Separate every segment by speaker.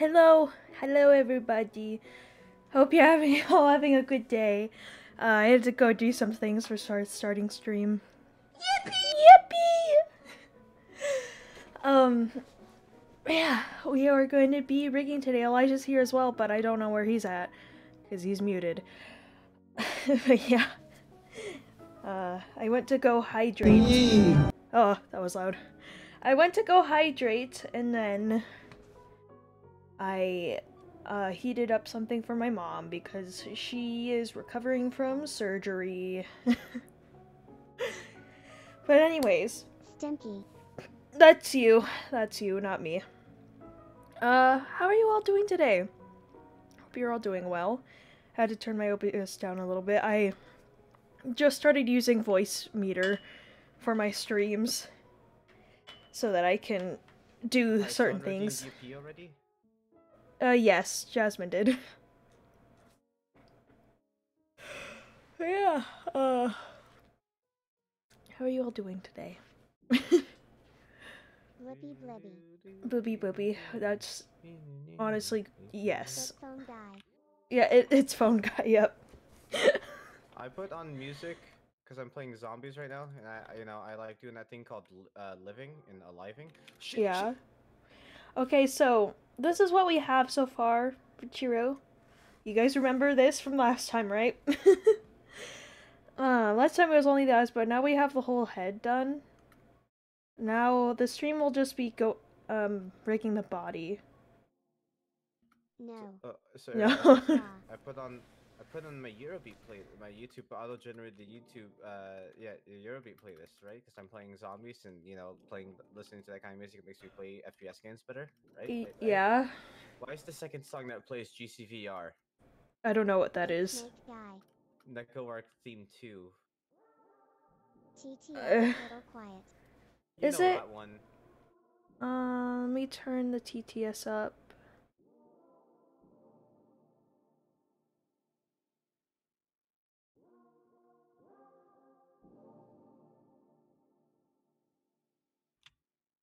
Speaker 1: Hello, hello everybody. Hope you're having all having a good day. Uh, I had to go do some things for start starting stream. Yippee! Yippee! Um, yeah, we are going to be rigging today. Elijah's here as well, but I don't know where he's at because he's muted. but yeah, uh, I went to go hydrate. Oh, that was loud. I went to go hydrate and then I uh, heated up something for my mom because she is recovering from surgery. but anyways,
Speaker 2: Stinky.
Speaker 1: that's you. That's you, not me. Uh, how are you all doing today? Hope you're all doing well. I Had to turn my OBS down a little bit. I just started using Voicemeeter for my streams so that I can do certain things.
Speaker 3: DP already?
Speaker 1: Uh, yes, Jasmine did. yeah, uh. How are you all doing today?
Speaker 2: Blippy blibby.
Speaker 1: Booby booby. That's honestly, yes.
Speaker 2: Phone guy.
Speaker 1: Yeah, it, it's phone guy, yep.
Speaker 3: I put on music because I'm playing zombies right now, and I, you know, I like doing that thing called uh, living and aliving. Shit,
Speaker 1: Yeah.
Speaker 3: shit.
Speaker 1: Okay, so this is what we have so far for Chiru. You guys remember this from last time, right? uh, last time it was only the eyes, but now we have the whole head done. Now the stream will just be go um breaking the body.
Speaker 2: No.
Speaker 3: Uh, so
Speaker 1: No.
Speaker 3: I put on, I put on my Eurobeat play, my YouTube auto-generated YouTube, uh, yeah, the Eurobeat playlist, right? Because I'm playing zombies and you know, playing, listening to that kind of music makes me play FPS games better, right?
Speaker 1: Y-
Speaker 3: Right, right?
Speaker 1: yeah,
Speaker 3: Why is the second song that plays GCVR?
Speaker 1: I don't know what that is.
Speaker 2: Snake guy.
Speaker 3: Necroark Theme 2.
Speaker 2: TT.
Speaker 1: Uh,
Speaker 2: little quiet.
Speaker 3: You
Speaker 1: Is it-
Speaker 3: that one.
Speaker 1: Uh, let me turn the TTS up.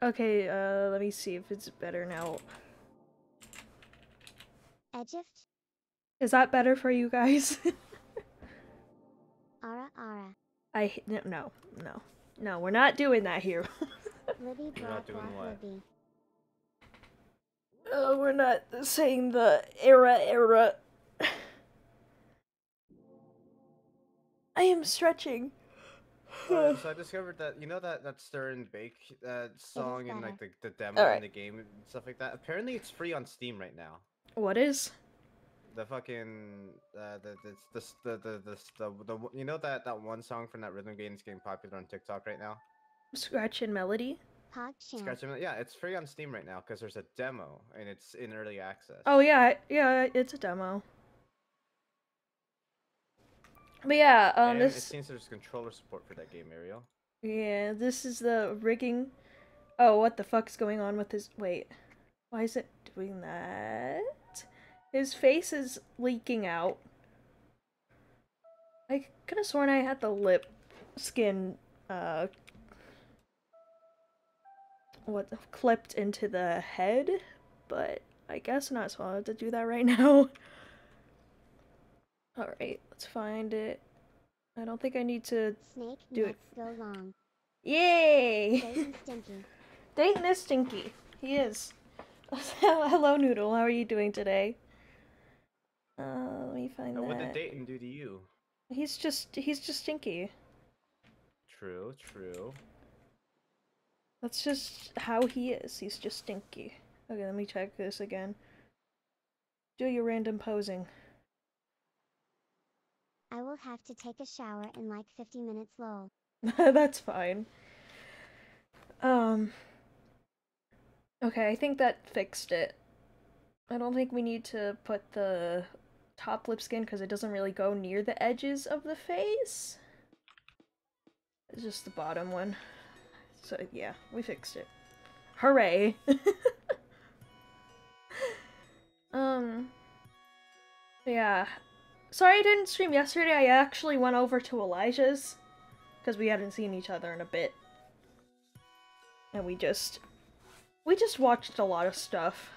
Speaker 1: Okay, uh, let me see if it's better now.
Speaker 2: Edgift.
Speaker 1: Is that better for you guys?
Speaker 2: Ara ara.
Speaker 1: I no no no no. We're not doing that here.
Speaker 2: Libby
Speaker 3: You're not doing what?
Speaker 2: Libby.
Speaker 1: uh, we're not saying the era era. I am stretching.
Speaker 3: So I discovered that you know that that stir and bake uh, song and like the, the demo
Speaker 1: Alright.
Speaker 3: in the game and stuff like that. Apparently, it's free on Steam right now.
Speaker 1: what is?
Speaker 3: The fucking uh, the the the s- the the the, the, the you know that that one song from that rhythm game is getting popular on TikTok right now.
Speaker 1: Scratch and melody.
Speaker 2: Pog champ.
Speaker 3: Scratch it. Yeah, it's free on Steam right now because there's a demo and it's in early access.
Speaker 1: Oh yeah, yeah, it's a demo. But yeah, um,
Speaker 3: and it
Speaker 1: this
Speaker 3: seems there's controller support for that game, Ariel.
Speaker 1: yeah, this is the rigging. Oh, what the fuck's going on with his? Wait, why is it doing that? His face is leaking out. I could have sworn I had the lip skin, uh, what clipped into the head, but I guess not. So I'll have to do that right now. All right, let's find it. I don't think I need to.
Speaker 2: Snake
Speaker 1: Do it.
Speaker 2: go long.
Speaker 1: Yay!
Speaker 2: Satan stinky.
Speaker 1: Dayton is stinky. He is. Hello, Noodle. How are you doing today? Uh, let me find
Speaker 3: Uh, what did. Dayton do to you?
Speaker 1: He's just he's just stinky.
Speaker 3: True, true.
Speaker 1: That's just how he is. He's just stinky. Okay, let me check this again. Do your random posing.
Speaker 2: I will have to take a shower in like 50 minutes lol.
Speaker 1: That's fine. Um. Okay, I think that fixed it. I don't think we need to put the top lip skin because it doesn't really go near the edges of the face. It's just the bottom one. So yeah, we fixed it. Hooray! um. Yeah. Sorry I didn't stream yesterday. I actually went over to Elijah's because we hadn't seen each other in a bit. And we just we just watched a lot of stuff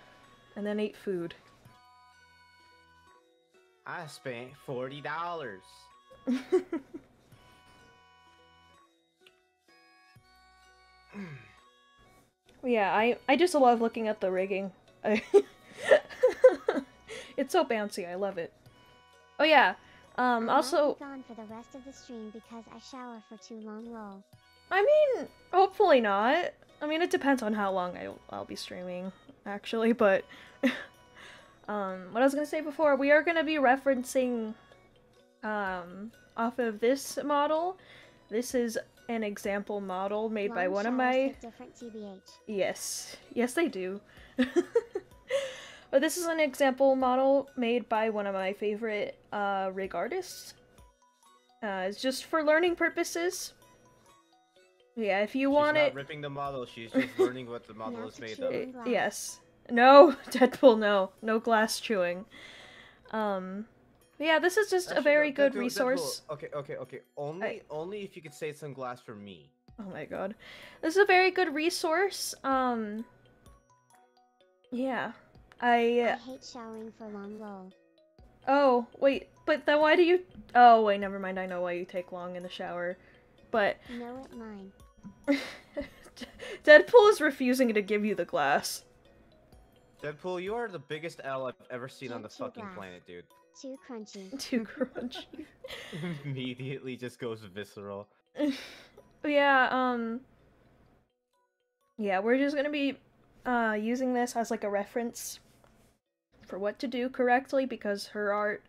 Speaker 1: and then ate food.
Speaker 3: I spent forty dollars.
Speaker 1: yeah, I I just love looking at the rigging. It's so bouncy. I love it. Oh yeah. Um. Also,
Speaker 2: gone for the rest of the stream because I shower for too long. Lol.
Speaker 1: I mean, hopefully not. I mean, it depends on how long I'll, I'll be streaming, actually, but. um, what I was gonna say before, we are gonna be referencing. Um, off of this model. This is an example model made by one of my.
Speaker 2: different TBH.
Speaker 1: Yes. Yes, they do. but this is an example model made by one of my favorite uh, rig artists. Uh, it's just for learning purposes. Yeah, if you
Speaker 3: She's
Speaker 1: want
Speaker 3: not
Speaker 1: it.
Speaker 3: ripping the model. She's just learning what the model is made of.
Speaker 2: Glass.
Speaker 1: yes. No, Deadpool, no. No glass chewing. Um, yeah, this is just a very
Speaker 3: no,
Speaker 1: good
Speaker 3: Deadpool- Deadpool,
Speaker 1: resource.
Speaker 3: Okay, okay, okay. Only, only if you could save some glass for me.
Speaker 1: Oh my god. This is a very good resource. Um, yeah. I.
Speaker 2: I hate showering for long. Lol.
Speaker 1: Oh, wait, but then why do you. Oh, wait, never mind. I know why you take long in the shower. But
Speaker 2: Know it mine.
Speaker 1: Deadpool is refusing to give you the glass.
Speaker 3: Deadpool, you are the biggest L I've ever seen on the fucking
Speaker 2: glass.
Speaker 3: planet, dude.
Speaker 2: Too crunchy.
Speaker 1: Too crunchy.
Speaker 3: Immediately just goes visceral.
Speaker 1: yeah, um Yeah, we're just gonna be uh using this as like a reference for what to do correctly because her art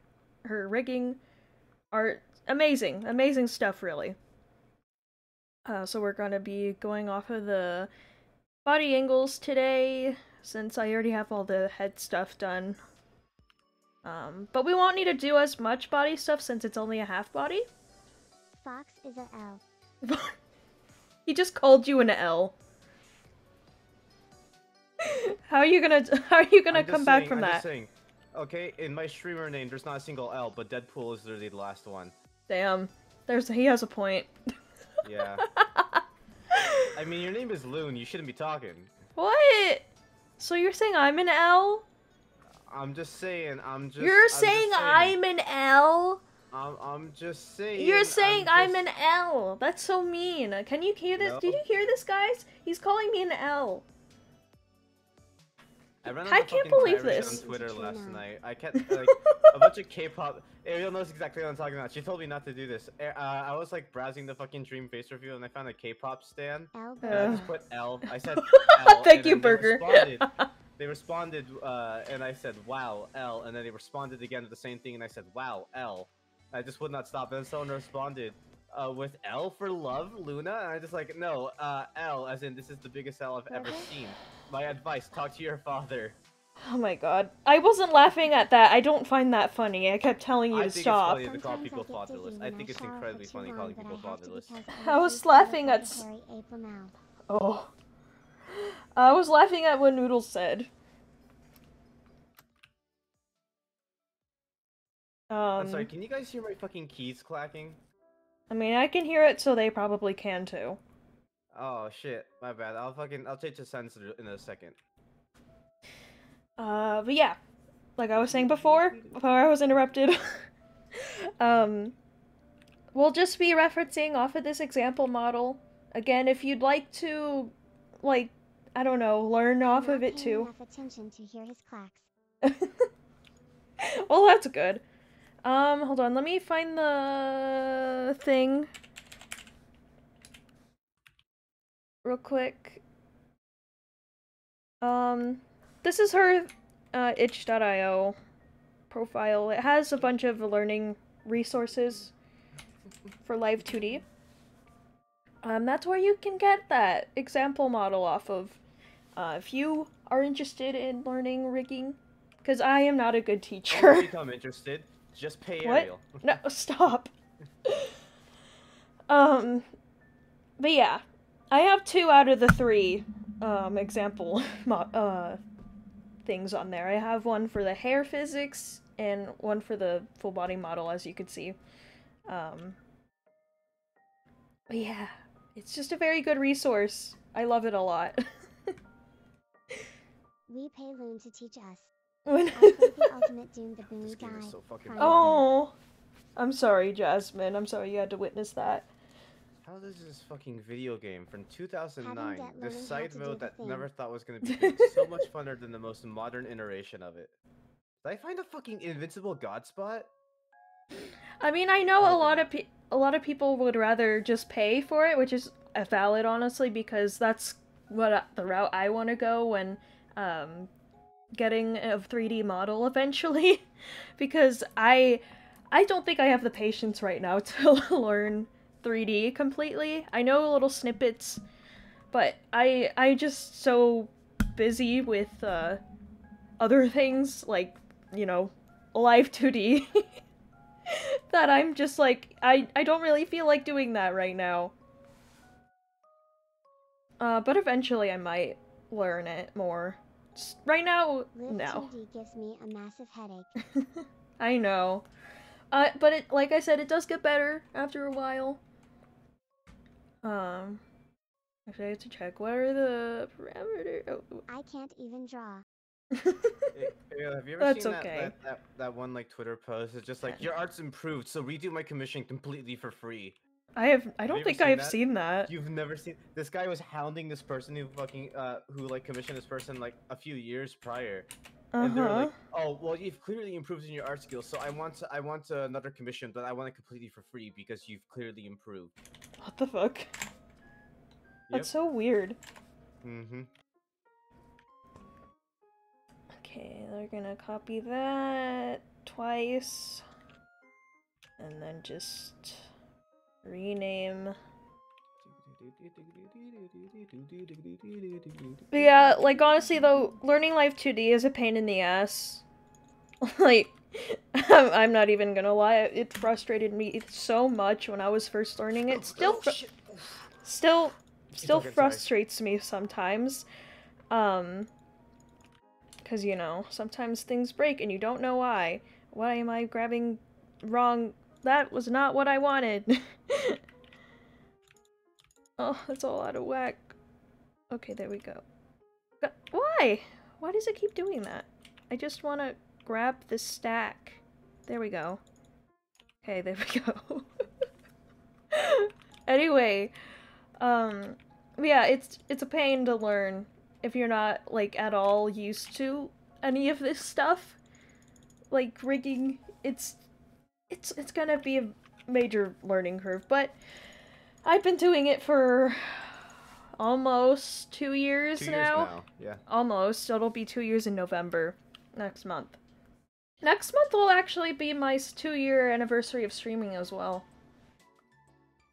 Speaker 1: her rigging art amazing, amazing stuff really. Uh so we're gonna be going off of the body angles today since I already have all the head stuff done. Um, but we won't need to do as much body stuff since it's only a half body.
Speaker 2: Fox is a L.
Speaker 1: he just called you an L. How are you gonna How are you gonna
Speaker 3: I'm
Speaker 1: come back
Speaker 3: saying-
Speaker 1: from
Speaker 3: I'm
Speaker 1: that?
Speaker 3: Saying, okay, in my streamer name, there's not a single L, but Deadpool is literally the last one.
Speaker 1: Damn, there's he has a point.
Speaker 3: Yeah. I mean, your name is Lune. You shouldn't be talking.
Speaker 1: what? So you're saying I'm an L?
Speaker 3: I'm just saying. I'm just.
Speaker 1: you're
Speaker 3: I'm just
Speaker 1: saying I'm an L?
Speaker 3: I'm. I'm just saying.
Speaker 1: You're saying I'm,
Speaker 3: just-
Speaker 1: an L. That's so mean. Can you hear this? Did you hear this, guys? He's calling me an L.
Speaker 3: I ran
Speaker 1: I
Speaker 3: on
Speaker 1: can't
Speaker 3: fucking
Speaker 1: believe
Speaker 3: pirate
Speaker 1: this.
Speaker 3: on Twitter
Speaker 2: It's a
Speaker 3: last
Speaker 2: true
Speaker 3: night. I kept like a bunch of K-pop. Ariel knows exactly what I'm talking about. She told me not to do this. Uh, I was like browsing the fucking Dream Face review and I found a K-pop stan.
Speaker 2: L.
Speaker 3: And I just put L. I said L.
Speaker 1: Thank you,
Speaker 3: then they
Speaker 1: Burger.
Speaker 3: Responded, they responded, uh, and I said, "Wow, L," and then they responded again to the same thing, and I said, "Wow, L. I just would not stop. And then someone responded, uh, with L for love, Luna, and I just like, no, uh, L, as in this is the biggest L I've ever seen. My advice: talk to your father.
Speaker 1: Oh my god. I wasn't laughing at that. I don't find that funny. I kept telling you
Speaker 3: I
Speaker 1: to
Speaker 3: think
Speaker 1: stop.
Speaker 3: it's funny to call people
Speaker 2: I
Speaker 3: fatherless. I think it's incredibly funny calling people
Speaker 2: I have to
Speaker 3: fatherless.
Speaker 1: I was laughing at s-
Speaker 2: April.
Speaker 1: Oh. I was laughing at what Noodles said. Um,
Speaker 3: I'm sorry, can you guys hear my fucking keys clacking?
Speaker 1: I mean, I can hear it, so they probably can too.
Speaker 3: Oh shit, my bad. I'll fucking I'll change the sensor in a second.
Speaker 1: Uh, but yeah, like I was saying before, before I was interrupted, um, we'll just be referencing off of this example model. Again, if you'd like to, like, I don't know, learn off
Speaker 2: I'm
Speaker 1: of
Speaker 2: not
Speaker 1: it too.
Speaker 2: Attention to hear his clacks.
Speaker 1: well, that's good. Um, hold on, let me find the thing real quick. Um, this is her uh, itch.io profile. It has a bunch of learning resources for Live 2D. Um, that's where you can get that example model off of. Uh, if you are interested in learning rigging, because I am not a good teacher.
Speaker 3: become interested. Just pay
Speaker 1: What?
Speaker 3: Ariel.
Speaker 1: No, stop. um, but yeah, I have two out of the three um example uh things on there. I have one for the hair physics and one for the full body model, as you can see. Um, but yeah, it's just a very good resource. I love it a lot.
Speaker 2: We pay Lune to teach us.
Speaker 1: When
Speaker 2: I played the ultimate Doom the Boony
Speaker 3: This game so fucking
Speaker 2: crying.
Speaker 3: boring.
Speaker 1: oh, I'm sorry, Jasmine. I'm sorry you had to witness that.
Speaker 3: How is this fucking video game from 2009?
Speaker 2: get
Speaker 3: This side mode that
Speaker 2: thing.
Speaker 3: never thought was gonna be so much funner than the most modern iteration of it. Did I find a fucking invincible god spot?
Speaker 1: I mean, I know a lot of pe- a lot of people would rather just pay for it, which is uh, valid, honestly, because that's what I- the route I want to go when um, getting a 3D model eventually. because I I don't think I have the patience right now to learn 3D completely. I know little snippets, but I I just so busy with uh, other things like you know live 2D. that I'm just like I I don't really feel like doing that right now. Uh, but eventually I might learn it more. S- Right now,
Speaker 2: Live
Speaker 1: no.
Speaker 2: Gives me a massive headache.
Speaker 1: I know. Uh, but it like I said, it does get better after a while. Um, actually, I have to check. What are the parameters? Oh.
Speaker 2: I can't even draw.
Speaker 3: Have you ever
Speaker 1: That's
Speaker 3: seen
Speaker 1: okay.
Speaker 3: that, that, that, that one like Twitter post? It's just like
Speaker 1: Yeah.
Speaker 3: your art's improved, so redo my commission completely for free.
Speaker 1: I have. I don't
Speaker 3: ever
Speaker 1: think I've
Speaker 3: that?
Speaker 1: seen that.
Speaker 3: You've never seen this guy was hounding this person who fucking uh who like commissioned this person like a few years prior,
Speaker 1: Uh
Speaker 3: and they're like, oh well, you've clearly improved in your art skills, so I want to, I want another commission, but I want it completely for free because you've clearly improved.
Speaker 1: What the fuck? That's so weird.
Speaker 3: Mm-hmm.
Speaker 1: Okay, they're gonna copy that twice. And then just rename. But yeah, like honestly though, learning Live 2D is a pain in the ass. like, I'm, I'm not even gonna lie, it frustrated me so much when I was first learning it. Still, still, still frustrates me sometimes. Um, because you know, sometimes things break and you don't know why. Why am I grabbing wrong? That was not what I wanted. oh, that's all out of whack. Okay, there we go. Why? Why does it keep doing that? I just want to grab the stack. There we go. Okay, there we go. anyway, um, yeah, it's it's a pain to learn if you're not like at all used to any of this stuff. Like rigging, it's it's it's gonna be a major learning curve, but I've been doing it for almost two years,
Speaker 3: Two years
Speaker 1: now.
Speaker 3: now. Yeah.
Speaker 1: Almost. It'll be two years in November next month. Next month will actually be my two year anniversary of streaming as well.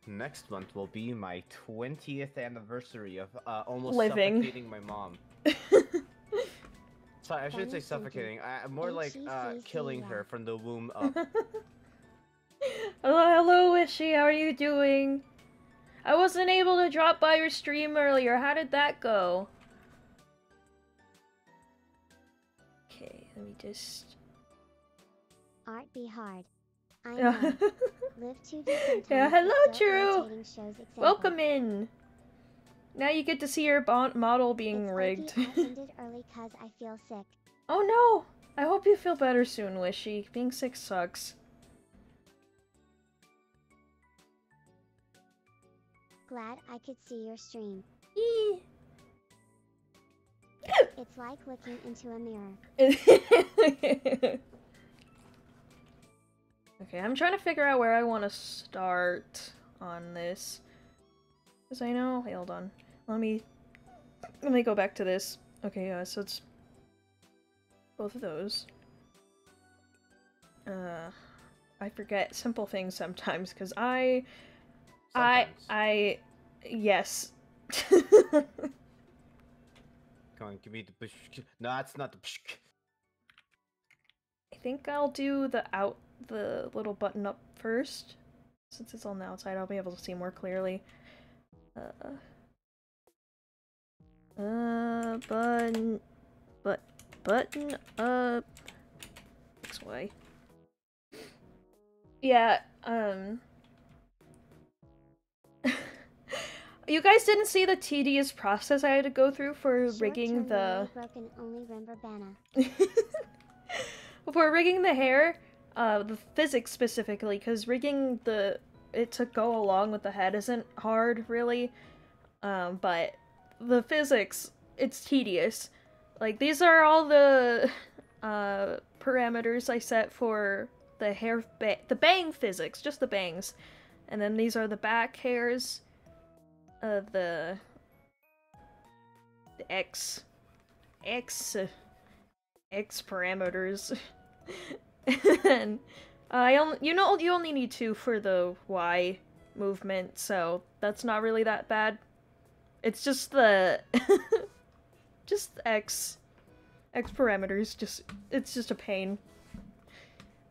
Speaker 3: Next month will be my 20th anniversary of uh, almost
Speaker 1: Living.
Speaker 3: suffocating my mom. Sorry, I shouldn't say suffocating. I, I'm more like uh, killing her from the womb up.
Speaker 1: hello, hello, Wishy. How are you doing? I wasn't able to drop by your stream earlier. How did that go? Okay, let me just.
Speaker 2: Art be hard. I know. Live 2D sometimes
Speaker 1: Yeah, hello, True.
Speaker 2: irritating shows example.
Speaker 1: Welcome in. Now you get to see your model being
Speaker 2: It's
Speaker 1: rigged.
Speaker 2: ended early cause I feel sick.
Speaker 1: oh no! I hope you feel better soon, Wishy. Being sick sucks.
Speaker 2: Glad I could see your stream.
Speaker 1: Eee.
Speaker 2: It's like looking into a mirror.
Speaker 1: okay, I'm trying to figure out where I want to start on this. Because I know... Hey, hold on. Let me... Let me go back to this. Okay, yeah, so it's... Both of those. Uh... I forget simple things sometimes, because I... I...
Speaker 3: Sometimes.
Speaker 1: I... Yes.
Speaker 3: Come on, give me the push. No, that's not the push.
Speaker 1: I think I'll do the out the little button up first. Since it's on the outside, I'll be able to see more clearly. Uh, uh button, but button up. This way. Yeah. Um. You guys didn't see the tedious process I had to go through for rigging the
Speaker 2: memory broken only remember Bana.
Speaker 1: for rigging the hair, uh, the physics specifically, because rigging the it to go along with the head isn't hard really, um, but the physics it's tedious. Like these are all the uh, parameters I set for the hair ba- the bang physics, just the bangs, and then these are the back hairs, uh, the the X X X parameters. and I only you know you only need two for the Y movement, so that's not really that bad. It's just the just the X X parameters just it's just a pain.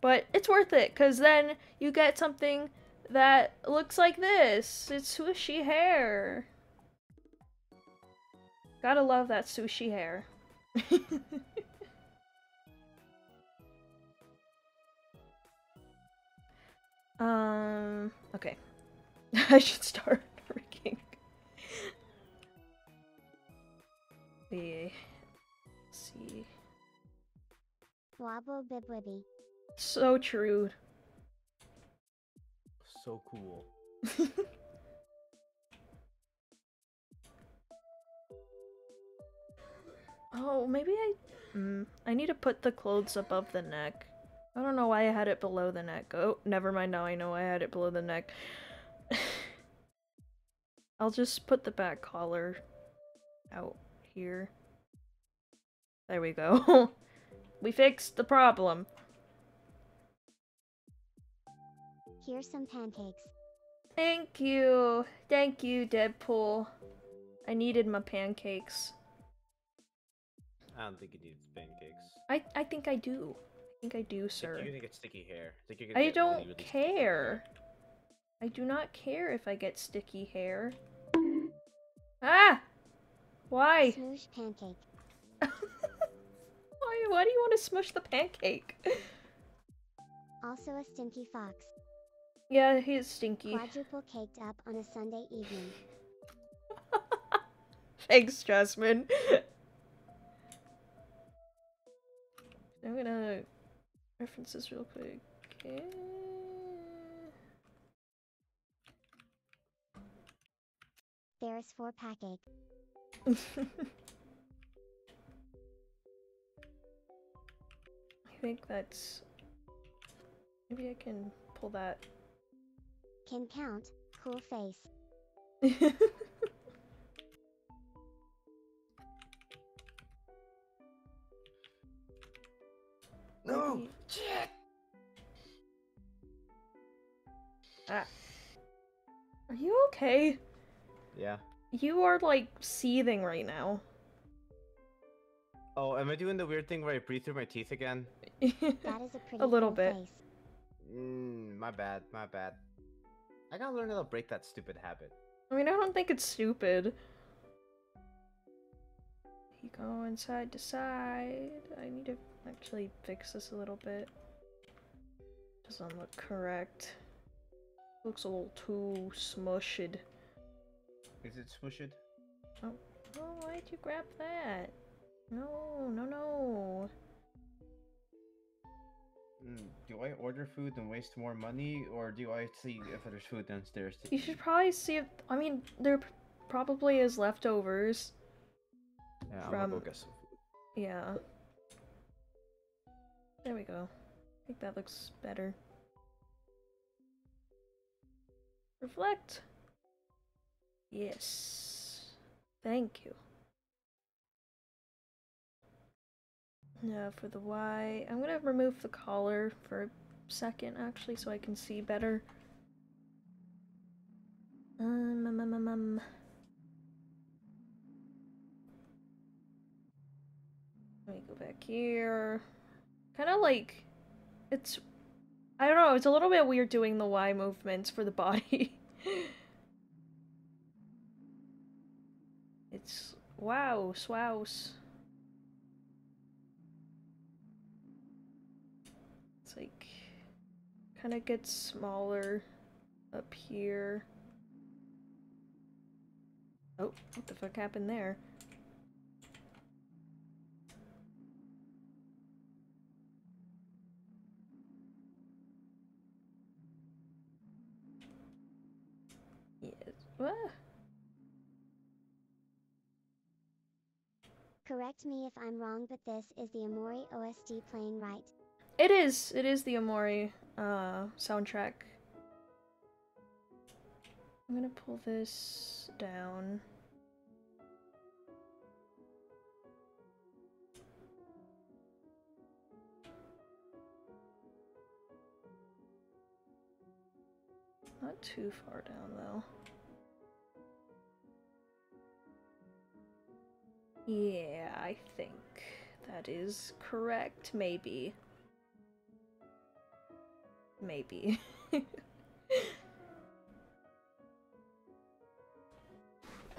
Speaker 1: But it's worth it cuz then you get something that looks like this. It's sushi hair. Gotta love that sushi hair. um, okay. I should start freaking We see.
Speaker 2: Wabo bibwibby.
Speaker 1: So true.
Speaker 3: So cool.
Speaker 1: Oh, maybe I. Mm, I need to put the clothes above the neck. I don't know why I had it below the neck. Oh, never mind. Now I know I had it below the neck. I'll just put the back collar out here. There we go. we fixed the problem.
Speaker 2: Here's some pancakes.
Speaker 1: Thank you. Thank you, Deadpool. I needed my pancakes.
Speaker 3: I don't think you need pancakes.
Speaker 1: I I think I do. I think I do,
Speaker 3: I think
Speaker 1: sir.
Speaker 3: You're gonna get sticky hair. I think you're gonna
Speaker 1: I
Speaker 3: get
Speaker 1: don't
Speaker 3: really, really
Speaker 1: care. I do not care if I get sticky hair. Ah! Why?
Speaker 2: Smoosh pancake.
Speaker 1: Why? Why do you want to smush the pancake?
Speaker 2: Also a stinky fox.
Speaker 1: Yeah, he's stinky.
Speaker 2: Quadruple caked up on a Sunday evening.
Speaker 1: Thanks, Jasmine. I'm gonna reference this real quick. Okay.
Speaker 2: There's four pancake.
Speaker 1: I think that's. Maybe I can pull that.
Speaker 2: Can count. Cool face.
Speaker 3: No! Shit!
Speaker 1: Ah. Are you okay?
Speaker 3: Yeah.
Speaker 1: You are like seething right now.
Speaker 3: Oh, am I doing the weird thing where I breathe through my teeth again?
Speaker 2: That is a pretty
Speaker 1: A little
Speaker 2: cool
Speaker 1: bit.
Speaker 2: face.
Speaker 3: Mmm, my bad, my bad. I gotta learn how to break that stupid habit.
Speaker 1: I mean, I don't think it's stupid. You going side to side. I need to actually fix this a little bit. Doesn't look correct. Looks a little too smushed.
Speaker 3: Is it smushed?
Speaker 1: Oh, Oh, why'd you grab that? No, no, no.
Speaker 3: Mm, do I order food and waste more money, or do I see if there's food downstairs to
Speaker 1: You
Speaker 3: eat?
Speaker 1: should probably see if. I mean, there probably is leftovers.
Speaker 3: Yeah, I'm gonna go get some food.
Speaker 1: Yeah. There we go. I think that looks better. Reflect. Yes. Thank you. Now for the Y, I'm gonna remove the collar for a second actually so I can see better. Um, um, um, um, um. Let me go back here. Kind of like it's I don't know, it's a little bit weird doing the Y movements for the body. it's wow, swouse. Kind of gets smaller up here. Oh, what the fuck happened there? Yes. What?
Speaker 2: Correct me if I'm wrong, but this is the Omori OST playing right.
Speaker 1: It is. It is the Omori uh, soundtrack. I'm gonna pull this down. Not too far down though. Yeah, I think that is correct. Maybe. Maybe.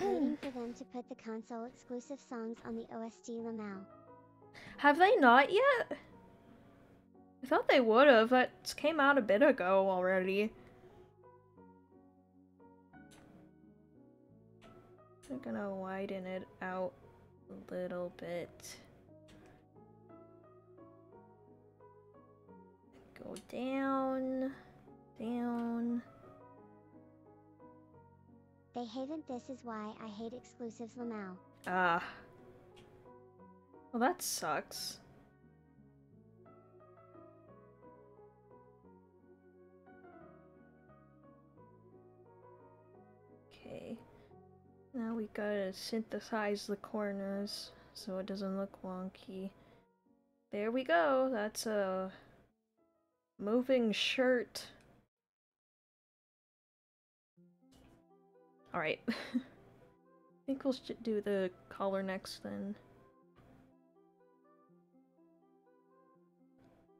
Speaker 2: Waiting for them to put the console exclusive songs on the OST Lamau.
Speaker 1: Have they not yet? I thought they would have. That came out a bit ago already. I'm gonna widen it out a little bit. Go down, down.
Speaker 2: They haven't this is why I hate exclusives Lamau.
Speaker 1: Ah. Well, that sucks. Okay. Now we gotta synthesize the corners so it doesn't look wonky. There we go. That's a moving shirt. Alright. I think we'll do the collar next then.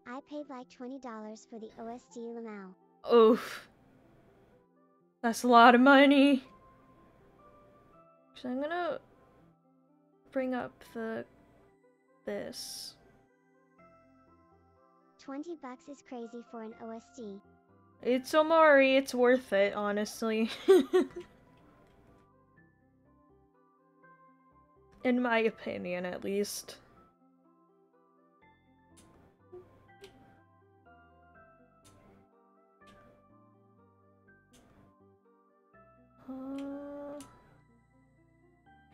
Speaker 2: I paid like $20 for the OST Lamau.
Speaker 1: Oof. That's a lot of money. So I'm gonna bring up the this.
Speaker 2: 20 bucks is crazy for an OST.
Speaker 1: It's Omori, it's worth it, honestly. In my opinion, at least. Uh,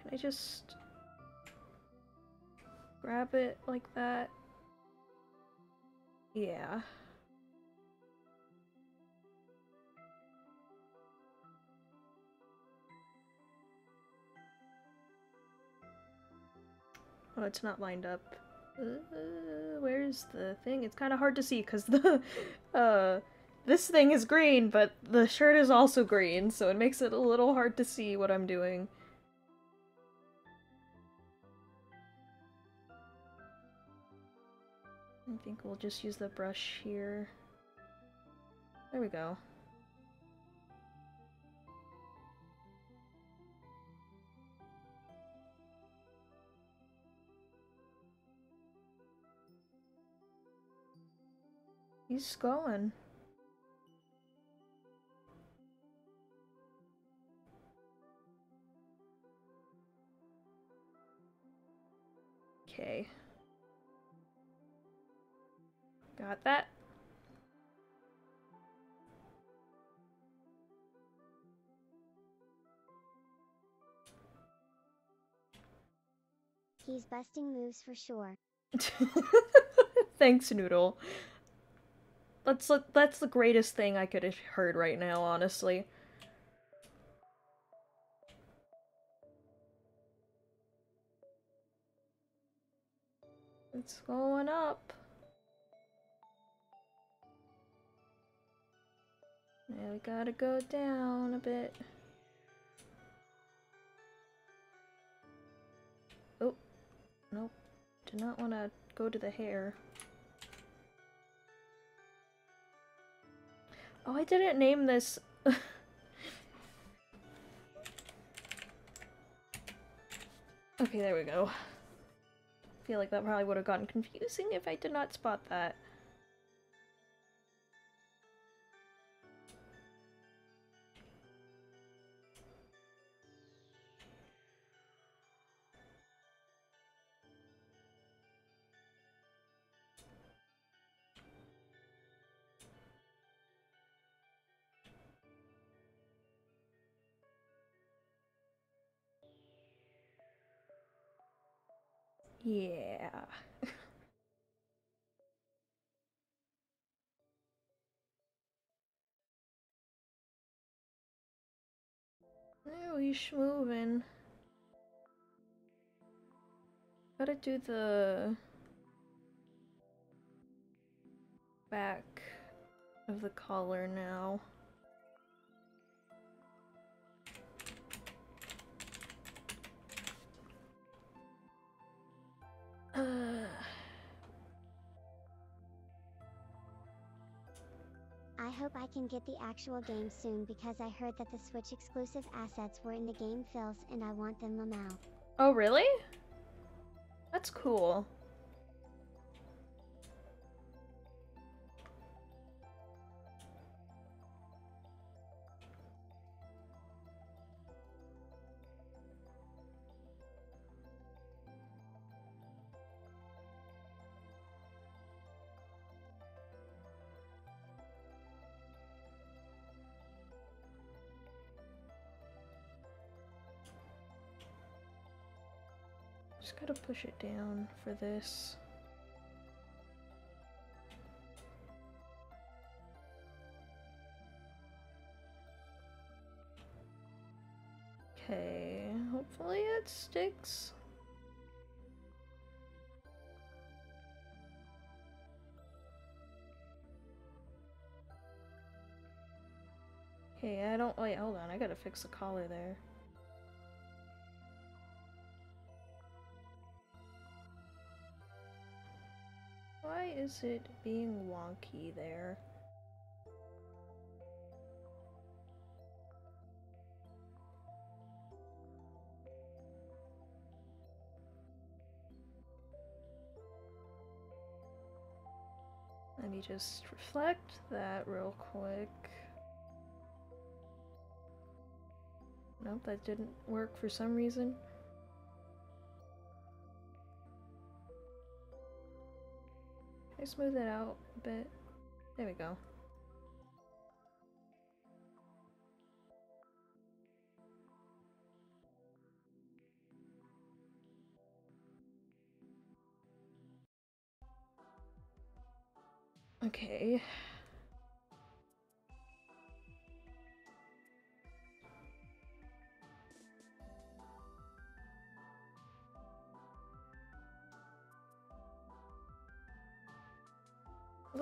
Speaker 1: can I just grab it like that? Yeah. Oh, it's not lined up. Uh, where's the thing? It's kind of hard to see because the, uh, this thing is green, but the shirt is also green, so it makes it a little hard to see what I'm doing. I think we'll just use the brush here. There we go. He's going. Okay. Got that.
Speaker 2: He's busting moves for sure.
Speaker 1: Thanks, Noodle. That's the, that's the greatest thing I could have heard right now, honestly. It's going up. We gotta go down a bit. Oh, nope. Do not want to go to the hair. Oh, I didn't name this. okay, there we go. feel like that probably would have gotten confusing if I did not spot that. Yeah. There we schmovin'. Gotta do the back of the collar now.
Speaker 2: I hope I can get the actual game soon because I heard that the Switch exclusive assets were in the game fills and I want them Lamau.
Speaker 1: oh, really? That's cool. It down for this. Okay, hopefully it sticks. Okay, I don't. Wait, hold on. I gotta fix the collar there. Is it being wonky there? Let me just reflect that real quick. Nope, that didn't work for some reason. I smooth it out a bit? There we go. Okay.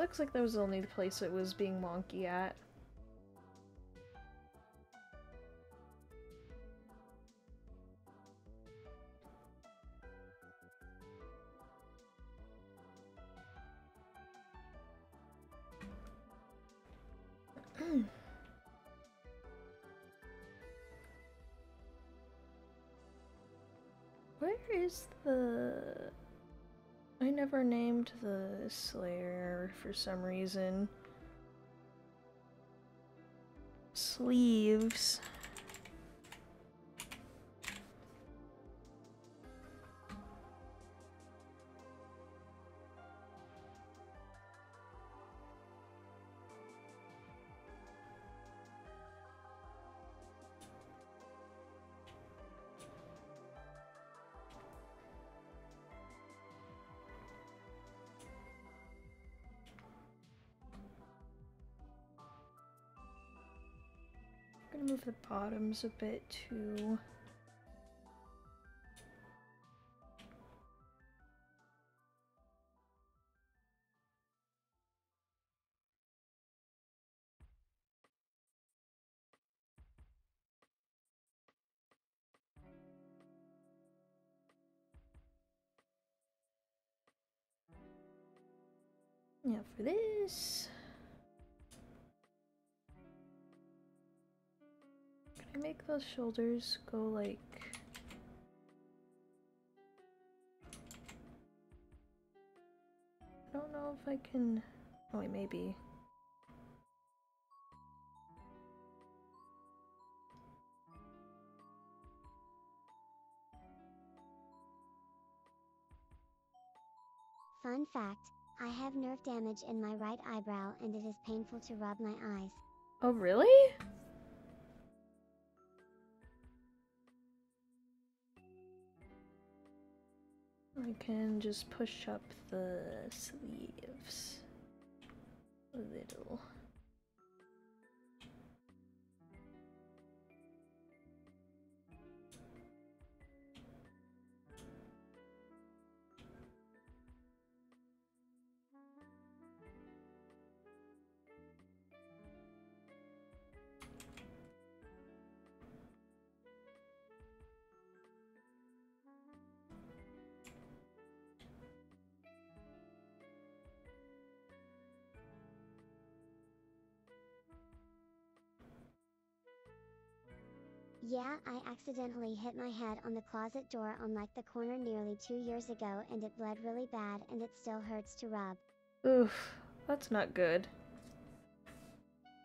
Speaker 1: Looks like that was the only place it was being wonky at. Where is the... I never named the Slayer for some reason. Sleeves. The bottoms a bit too. Yeah, for this. Those shoulders go like. I don't know if I can. Oh, wait, maybe.
Speaker 2: Fun fact I have nerve damage in my right eyebrow and it is painful to rub my eyes.
Speaker 1: Oh, really?
Speaker 2: I
Speaker 1: can just push up the sleeves a little.
Speaker 2: Yeah, I accidentally hit my head on the closet door on like the corner nearly two years ago and it bled really bad and it still hurts to rub.
Speaker 1: Oof, that's not good.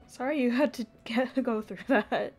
Speaker 1: Sorry you had to get, go through that.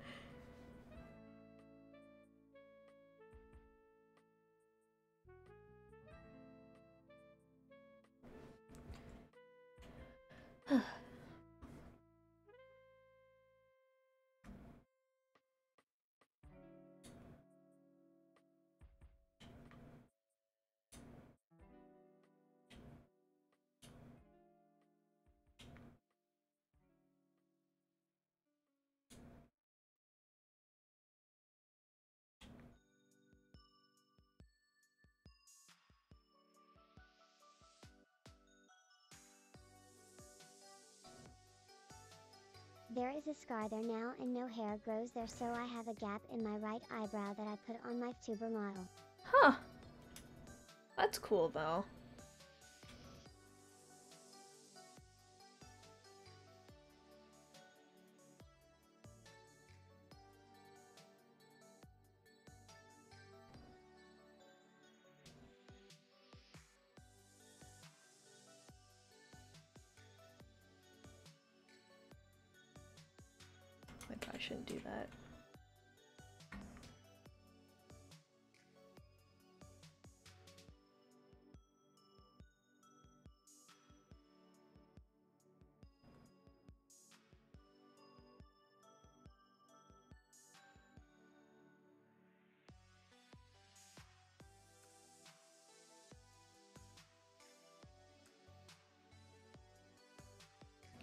Speaker 2: There is a scar there now and no hair grows there so I have a gap in my right eyebrow that I put on my tuber model.
Speaker 1: Huh. That's cool though.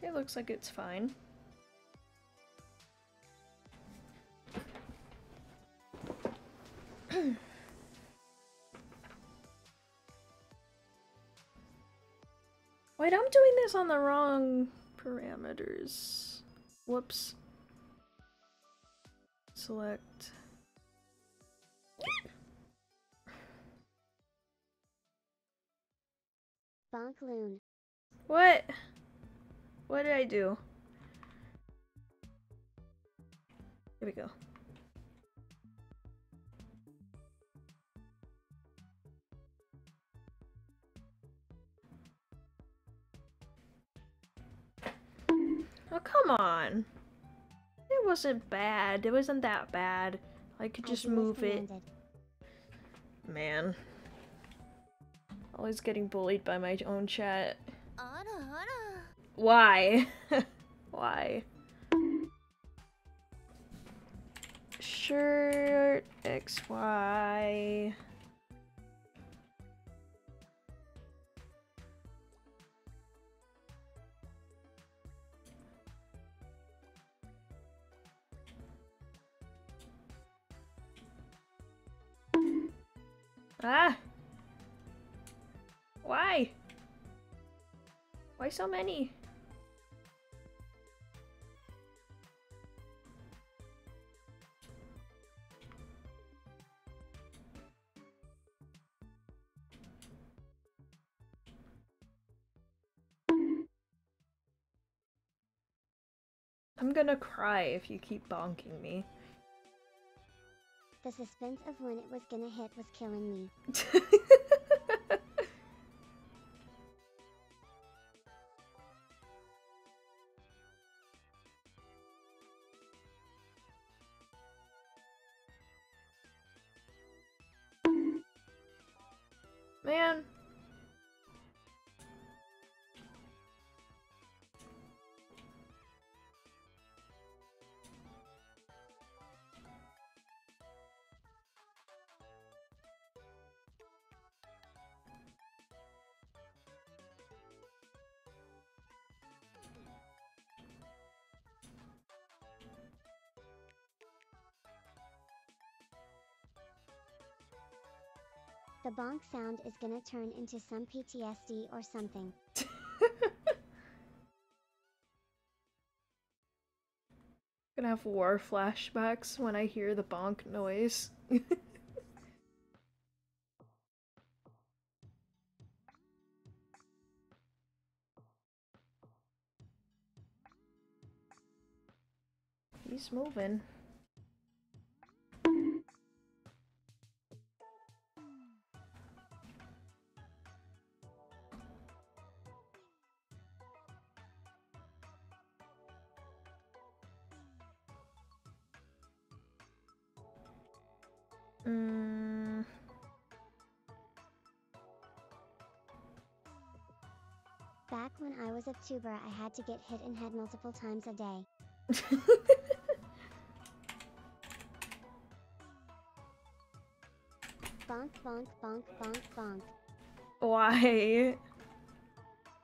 Speaker 1: Okay, looks like it's fine. Wait, I'm doing this on the wrong parameters. Whoops. Select.
Speaker 2: Bonk Lune.
Speaker 1: What? What did I do? Here we go. Oh, come on. It wasn't bad. It wasn't that bad. I could just move it. Man. Always getting bullied by my own chat. Why? Why? Shirt XY. Ah! Why? Why so many? I'm gonna cry if you keep bonking me.
Speaker 2: The suspense of when it was gonna hit was killing me. The bonk sound is gonna turn into some PTSD or something.
Speaker 1: Gonna have war flashbacks when I hear the bonk noise. He's moving.
Speaker 2: Was a tuber, I had to get hit in head multiple times a day. Bonk, bonk, bonk, bonk, bonk.
Speaker 1: Why?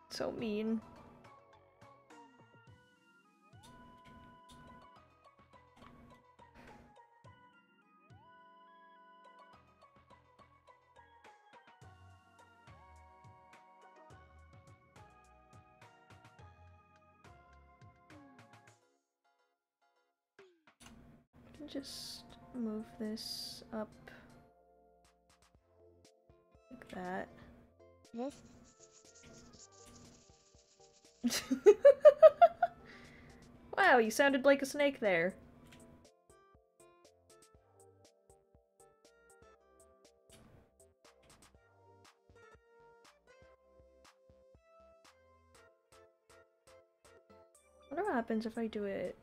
Speaker 1: So mean. Just move this up like that.
Speaker 2: This
Speaker 1: wow, you sounded like a snake there. what happens if I do it.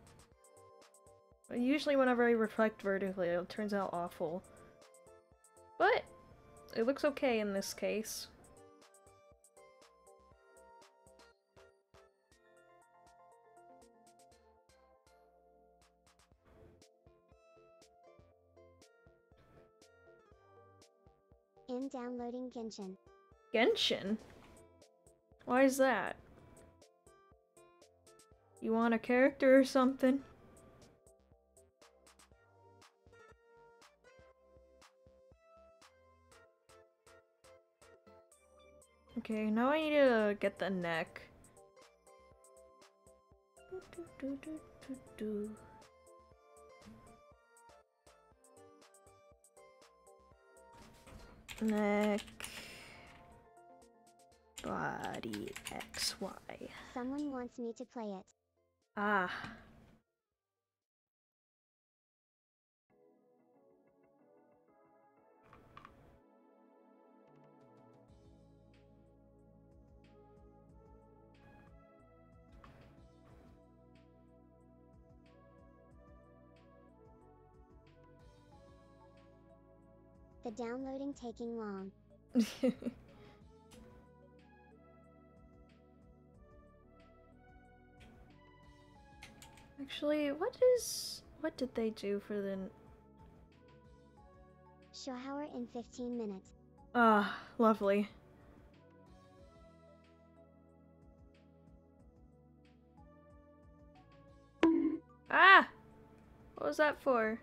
Speaker 1: Usually whenever I reflect vertically, it turns out awful. But, it looks okay in this case.
Speaker 2: in downloading Genshin.
Speaker 1: Genshin? Why is that? You want a character or something? Okay, now I need to get the neck. Do, do, do, do, do. Neck. Body XY.
Speaker 2: Someone wants me to play it.
Speaker 1: Ah.
Speaker 2: The downloading taking long.
Speaker 1: Actually, what is what did they do for the
Speaker 2: Shower in 15 minutes.
Speaker 1: Ah, lovely. Ah! What was that for?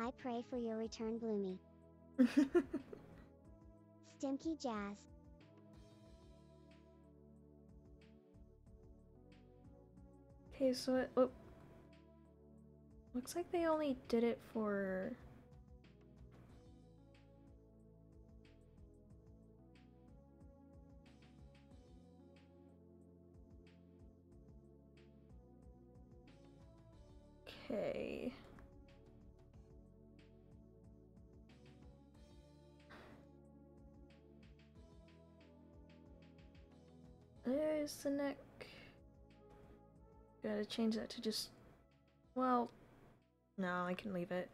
Speaker 2: I pray for your return, Bloomy. Stimky Jazz.
Speaker 1: Okay, so it look looks like they only did it for Okay. There's the neck. Gotta change that to just. Well, no, I can leave it.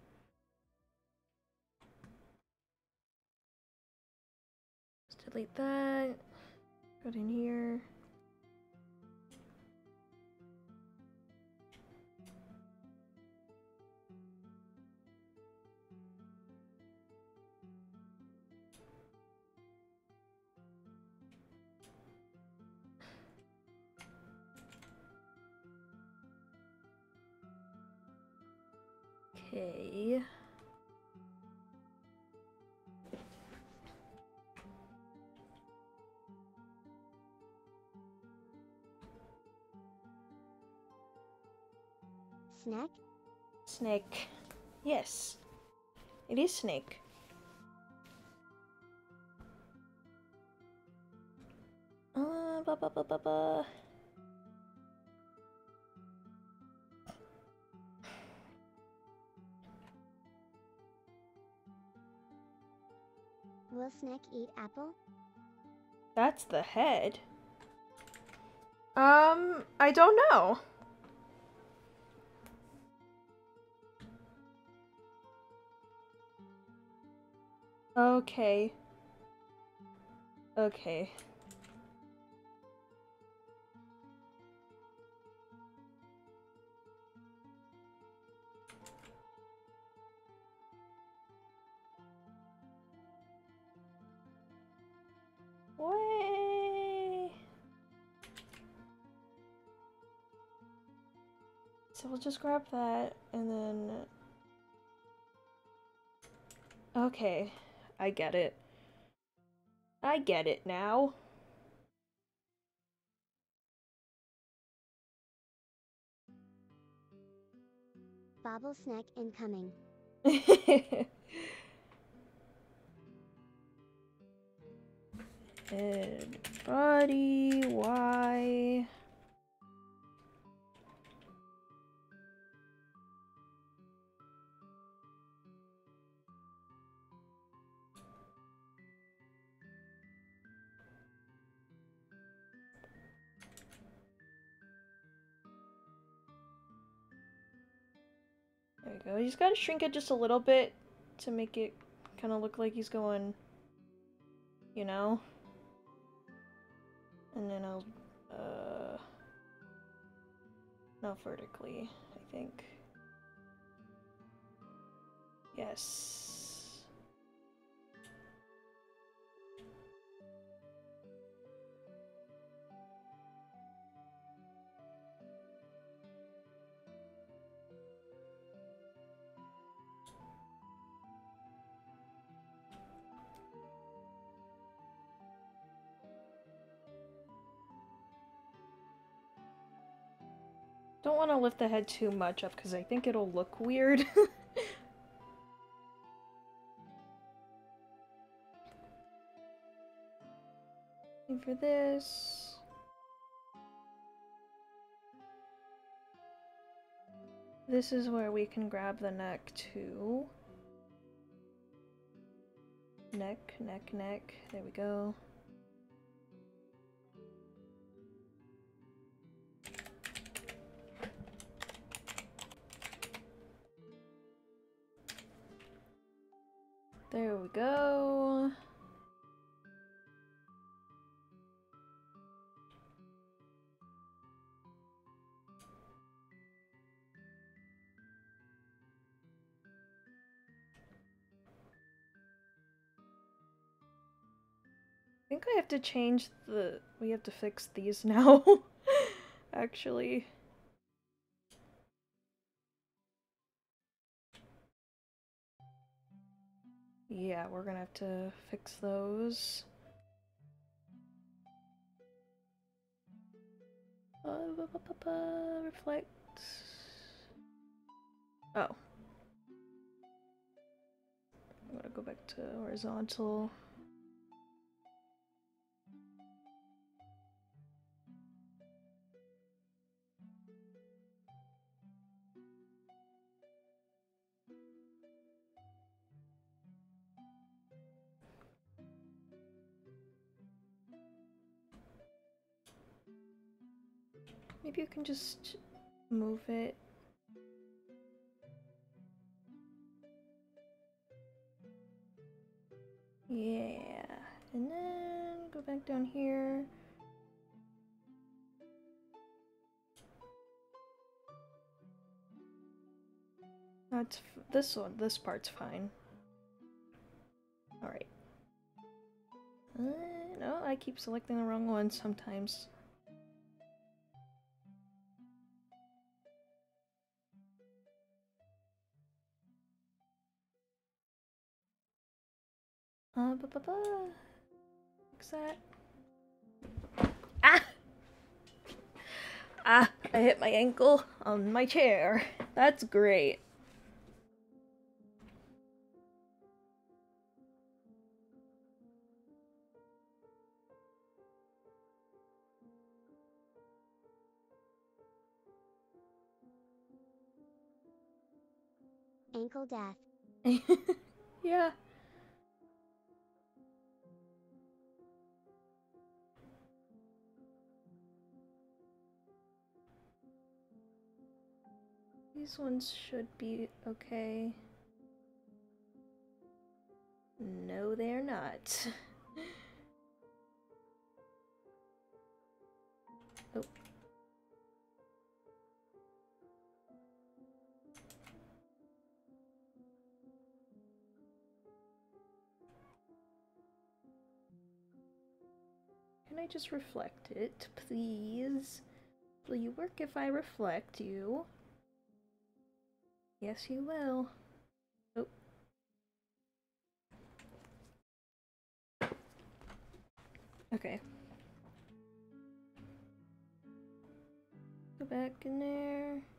Speaker 1: Just delete that. Go in here. Okay.
Speaker 2: Snack?
Speaker 1: Snake. Yes. It is Snake. Uh, ba ba ba ba ba.
Speaker 2: Snack eat apple?
Speaker 1: That's the head. Um, I don't know. Okay. Okay. Just grab that and then. Okay, I get it. I get it now.
Speaker 2: Bobble Snack incoming.
Speaker 1: Ed, buddy, why? Go. You just gotta shrink it just a little bit to make it kind of look like he's going, you know? And then I'll, uh, not vertically, I think. Yes. Don't want to lift the head too much up because I think it'll look weird. for this... This is where we can grab the neck too. Neck, neck, neck. There we go. There we go. I think I have to change the. We have to fix these now. Actually. Yeah, we're gonna have to fix those. Uh, reflect. Oh. I'm gonna go back to horizontal. Maybe you can just move it. Yeah. And then go back down here. That's this one. This part's fine. All right. Uh, no, I keep selecting the wrong one sometimes. Uh, ba ba ba. What's that? Ah! Ah, I hit my ankle on my chair. That's great.
Speaker 2: Ankle death.
Speaker 1: yeah. These ones should be okay. No, they're not. oh. Can I just reflect it, please? Will you work if I reflect you? Yes, you will. Oh. Okay. Go back in there.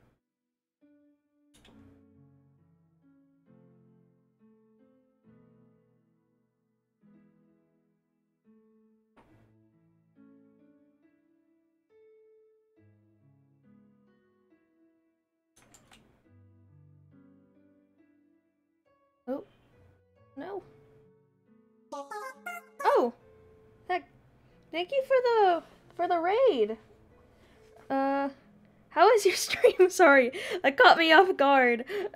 Speaker 1: No. Oh. Heck. Thank you for the for the raid. Uh how is your stream? Sorry. That caught me off guard.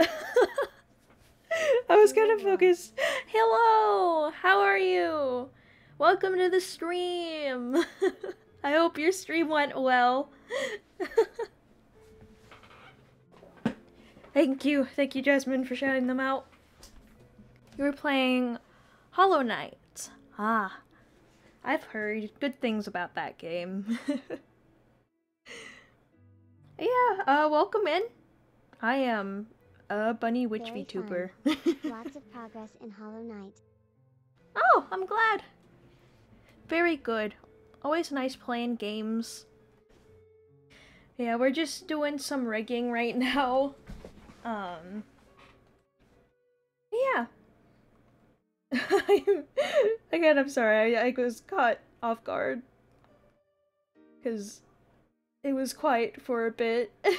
Speaker 1: I was kind of focused. Hello. How are you? Welcome to the stream. I hope your stream went well. Thank you. Thank you, Jasmine, for shouting them out. You were playing Hollow Knight. Ah, I've heard good things about that game. yeah, uh, welcome in. I am a bunny witch
Speaker 2: Very
Speaker 1: VTuber.
Speaker 2: Lots of progress in Hollow Knight.
Speaker 1: oh, I'm glad. Very good. Always nice playing games. Yeah, we're just doing some rigging right now. Um. Yeah. Again, I'm sorry. I, I was caught off guard. Because it was quiet for a bit. uh,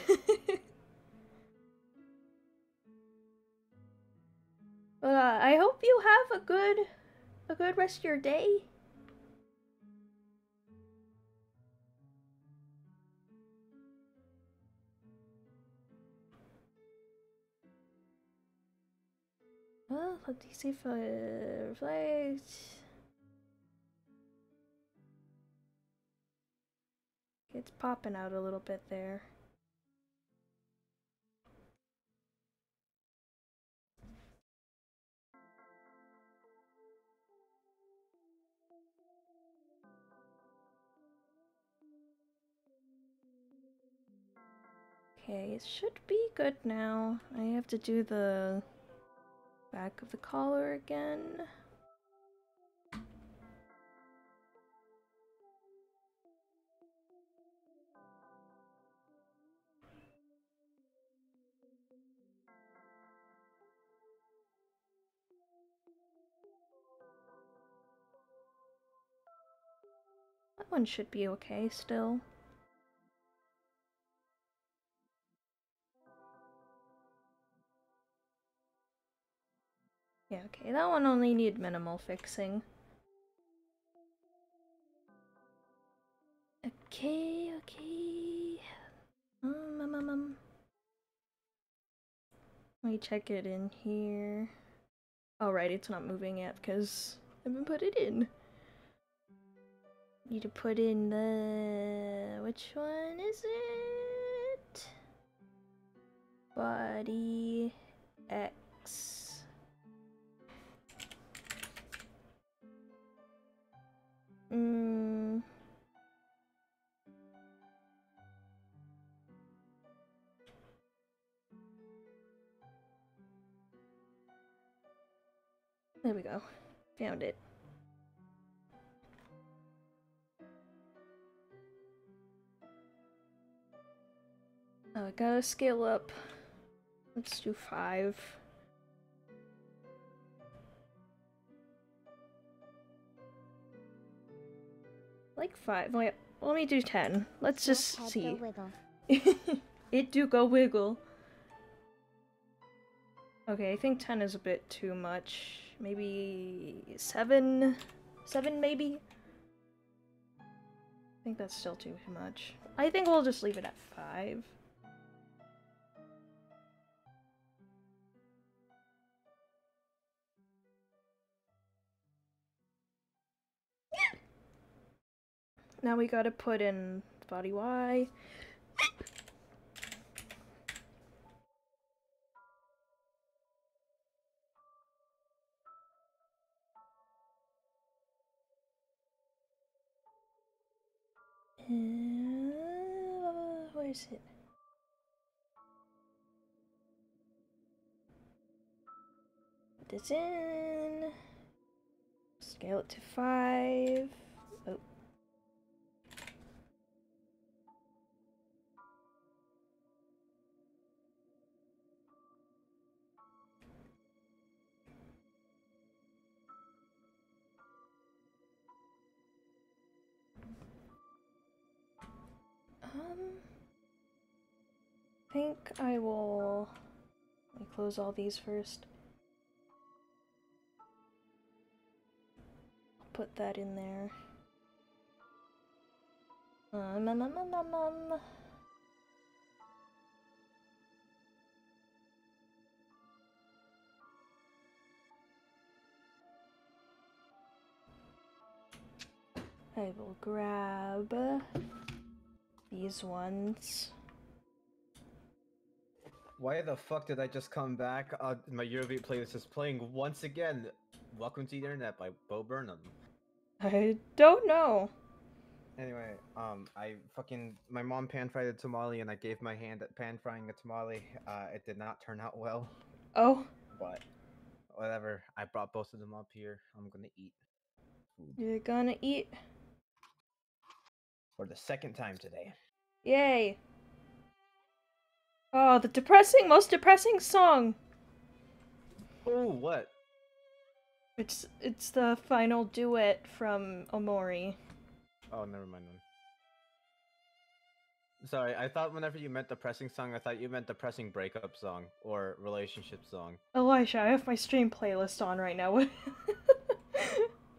Speaker 1: I hope you have a good, a good rest of your day. Well, see if I reflect. It's popping out a little bit there. Okay, it should be good now. I have to do the back of the collar again. That one should be okay still. Okay, that one only need minimal fixing. Okay, okay. Um, um, um, um. Let me check it in here. Oh, right, it's not moving yet because I haven't put it in. Need to put in the... Which one is it? Body X. Mm. There we go. Found it. I gotta scale up. Let's do five. Like five. Wait, let me do ten. Let's just see. it do go wiggle. Okay, I think 10 is a bit too much. Maybe 7? 7 maybe? I think that's still too much. I think we'll just leave it at 5. Now we gotta put in body Y. Uh, where is it? Put this in. Scale it to five. Think I will. Let me close all these first. I'll put that in there. Um, um, um, um, um, um. I will grab these ones.
Speaker 3: Why the fuck did I just come back? Uh, my Eurobeat playlist is playing once again. Welcome to the Internet by Bo Burnham.
Speaker 1: I don't know.
Speaker 3: Anyway, um, I fucking my mom pan fried a tamale and I gave my hand at pan frying a tamale. Uh, it did not turn out well,
Speaker 1: Oh,
Speaker 3: but whatever. I brought both of them up here. I'm gonna eat food
Speaker 1: you're gonna eat?
Speaker 3: for the second time today.
Speaker 1: Yay! Oh, the depressing, most depressing song.
Speaker 3: Oh, what?
Speaker 1: It's it's the final duet from Omori.
Speaker 3: Oh, never mind. Sorry, I thought whenever you meant the depressing song, I thought you meant the depressing breakup song or relationship song.
Speaker 1: Elisha, I have my stream playlist on right now.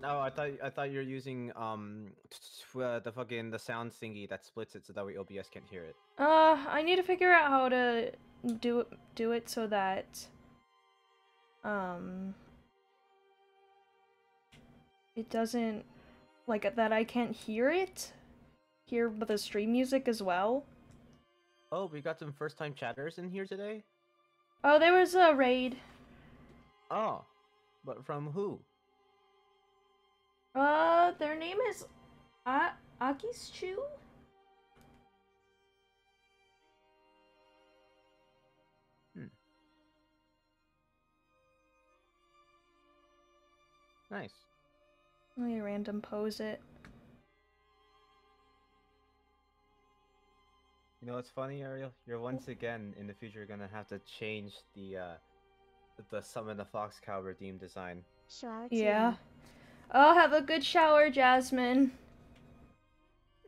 Speaker 3: No, I thought I thought you're using um uh, the fucking the sound thingy that splits it so that way OBS can't hear it.
Speaker 1: uh, I need to figure out how to do it, do it so that um it doesn't like that I can't hear it. Hear the stream music as well.
Speaker 3: Oh, we got some first time chatters in here today.
Speaker 1: Oh, there was a raid.
Speaker 3: Oh, but from who?
Speaker 1: Uh, their name is A- Aki's Chu?
Speaker 3: Nice.
Speaker 1: Let me random pose it.
Speaker 3: You know what's funny, Ariel? You're once again in the future gonna have to change the uh the summon the fox cow redeem design.
Speaker 2: Shower to
Speaker 1: Yeah.
Speaker 2: You.
Speaker 1: Oh, have a good shower, Jasmine.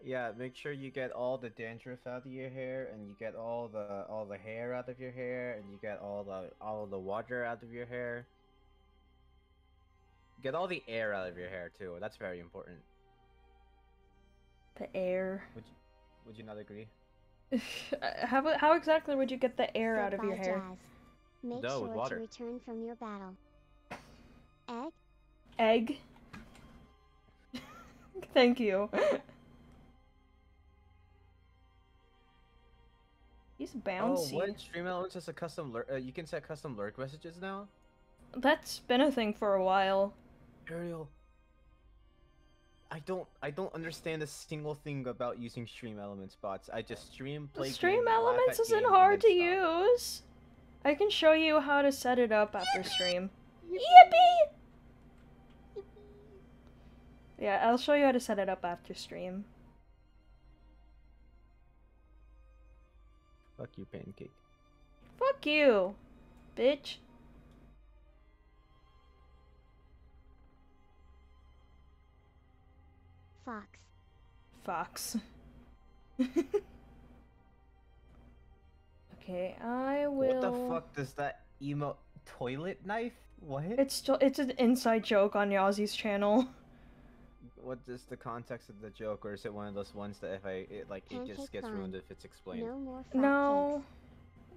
Speaker 3: Yeah, make sure you get all the dandruff out of your hair, and you get all the all the hair out of your hair, and you get all the all the water out of your hair. Get all the air out of your hair too. That's very important.
Speaker 1: The air.
Speaker 3: Would you Would you not agree?
Speaker 1: Uh, how, how exactly would you get the air out of your hair?
Speaker 2: Jazz. Make
Speaker 3: No, with
Speaker 2: sure
Speaker 3: water.
Speaker 2: to return from your battle. Egg?
Speaker 1: Egg. Thank you. He's bouncy.
Speaker 3: Oh, what? StreamElements has a custom lurk. Uh, you can set custom lurk messages now.
Speaker 1: That's been a thing for a while.
Speaker 3: Ariel, I don't I don't understand a single thing about using StreamElements bots. I just stream, play
Speaker 1: Stream
Speaker 3: game,
Speaker 1: Elements isn't hard to use. I can show you how to set it up after stream. Yippee! Yeah, I'll show you how to set it up after stream.
Speaker 3: Fuck you, pancake.
Speaker 1: Fuck you, bitch.
Speaker 2: Fox.
Speaker 1: Fox. okay, I will.
Speaker 3: What the fuck does that emo toilet knife? What?
Speaker 1: It's still it's an inside joke on Yazi's channel.
Speaker 3: What is the context of the joke, or is it one of those ones that if I it, like it just gets
Speaker 2: fun.
Speaker 3: ruined if it's explained?
Speaker 2: No more flat
Speaker 1: No.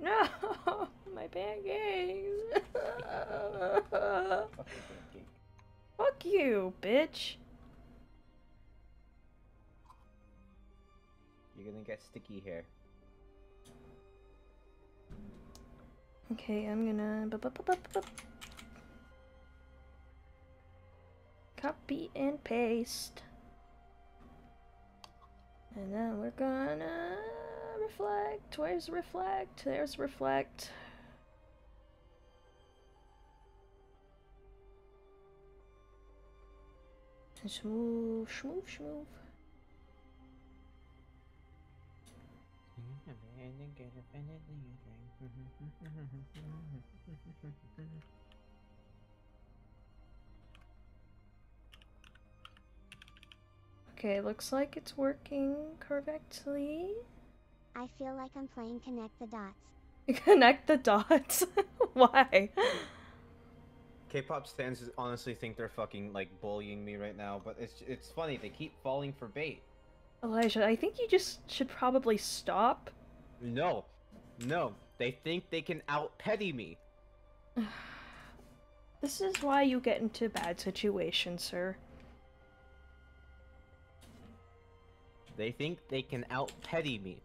Speaker 1: No, my pancakes.
Speaker 3: Fucking.
Speaker 1: Fuck you, bitch.
Speaker 3: You're gonna get sticky hair.
Speaker 1: Okay, I'm gonna copy and paste. And then we're gonna reflect. Where's reflect? There's reflect. And Smooth, smooth, smooth. Okay, looks like it's working correctly.
Speaker 2: I feel like I'm playing Connect the Dots.
Speaker 1: Connect the dots. Why?
Speaker 3: K-pop stands honestly think they're fucking like bullying me right now, but it's it's funny they keep falling for bait.
Speaker 1: Elijah, I think you just should probably stop.
Speaker 3: No, no, they think they can out petty me.
Speaker 1: This is why you get into bad situations, sir.
Speaker 3: They think they can out petty me